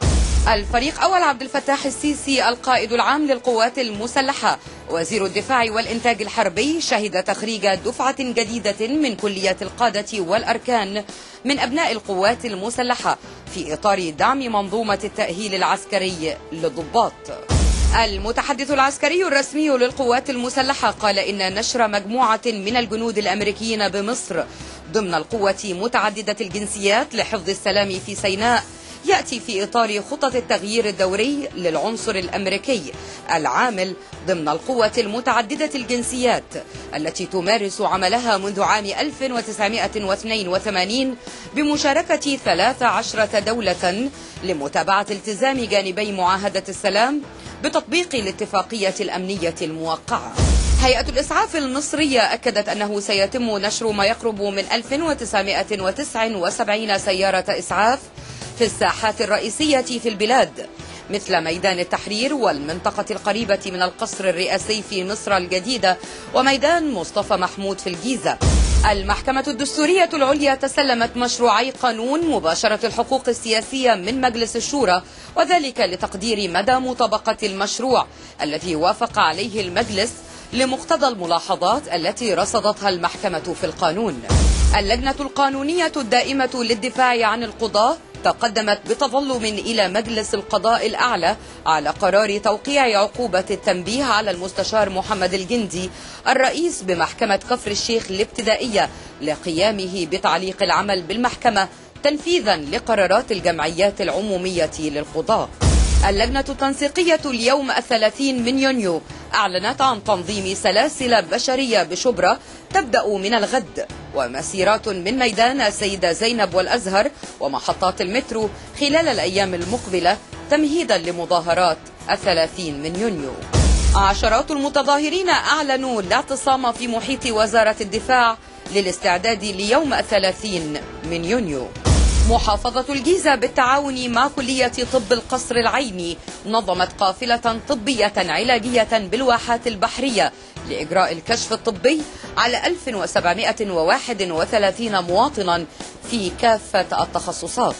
الفريق أول عبد الفتاح السيسي القائد العام للقوات المسلحة. وزير الدفاع والإنتاج الحربي شهد تخريج دفعة جديدة من كلية القادة والأركان من أبناء القوات المسلحة في إطار دعم منظومة التأهيل العسكري للضباط. المتحدث العسكري الرسمي للقوات المسلحة قال إن نشر مجموعة من الجنود الأمريكيين بمصر ضمن القوة متعددة الجنسيات لحفظ السلام في سيناء. يأتي في إطار خطط التغيير الدوري للعنصر الأمريكي العامل ضمن القوة المتعددة الجنسيات التي تمارس عملها منذ عام 1982 بمشاركة 13 دولة لمتابعة التزام جانبي معاهدة السلام بتطبيق الاتفاقية الأمنية الموقعة. هيئة الإسعاف المصرية أكدت أنه سيتم نشر ما يقرب من 1979 سيارة إسعاف في الساحات الرئيسية في البلاد مثل ميدان التحرير والمنطقة القريبة من القصر الرئاسي في مصر الجديدة وميدان مصطفى محمود في الجيزة. المحكمة الدستورية العليا تسلمت مشروعي قانون مباشرة الحقوق السياسية من مجلس الشورى وذلك لتقدير مدى مطابقة المشروع الذي وافق عليه المجلس لمقتضى الملاحظات التي رصدتها المحكمة في القانون. اللجنة القانونية الدائمة للدفاع عن القضاة تقدمت بتظلم إلى مجلس القضاء الأعلى على قرار توقيع عقوبة التنبيه على المستشار محمد الجندي الرئيس بمحكمة كفر الشيخ الابتدائية لقيامه بتعليق العمل بالمحكمة تنفيذا لقرارات الجمعيات العمومية للقضاء. اللجنة التنسيقية اليوم الثلاثين من يونيو. أعلنت عن تنظيم سلاسل بشرية بشبرا تبدأ من الغد ومسيرات من ميدان السيدة زينب والأزهر ومحطات المترو خلال الأيام المقبلة تمهيدا لمظاهرات الثلاثين من يونيو. عشرات المتظاهرين أعلنوا الاعتصام في محيط وزارة الدفاع للاستعداد ليوم الثلاثين من يونيو. محافظة الجيزة بالتعاون مع كلية طب القصر العيني نظمت قافلة طبية علاجية بالواحات البحرية لإجراء الكشف الطبي على 1731 مواطنا في كافة التخصصات.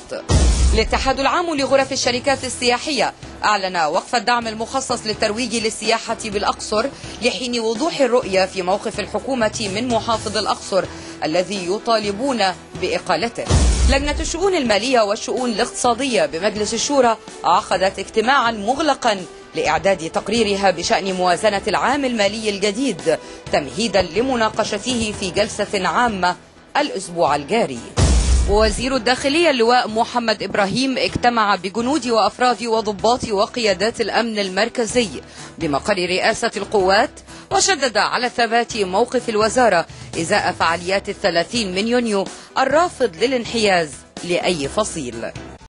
الاتحاد العام لغرف الشركات السياحية أعلن وقف الدعم المخصص للترويج للسياحة بالأقصر لحين وضوح الرؤية في موقف الحكومة من محافظ الأقصر الذي يطالبون بإقالته. لجنة الشؤون المالية والشؤون الاقتصادية بمجلس الشورى عقدت اجتماعا مغلقا لإعداد تقريرها بشأن موازنة العام المالي الجديد تمهيدا لمناقشته في جلسة عامة الأسبوع الجاري. وزير الداخلية اللواء محمد إبراهيم اجتمع بجنود وأفراد وضباط وقيادات الأمن المركزي بمقر رئاسة القوات وشدد على ثبات موقف الوزارة إزاء فعاليات الثلاثين من يونيو الرافض للانحياز لأي فصيل.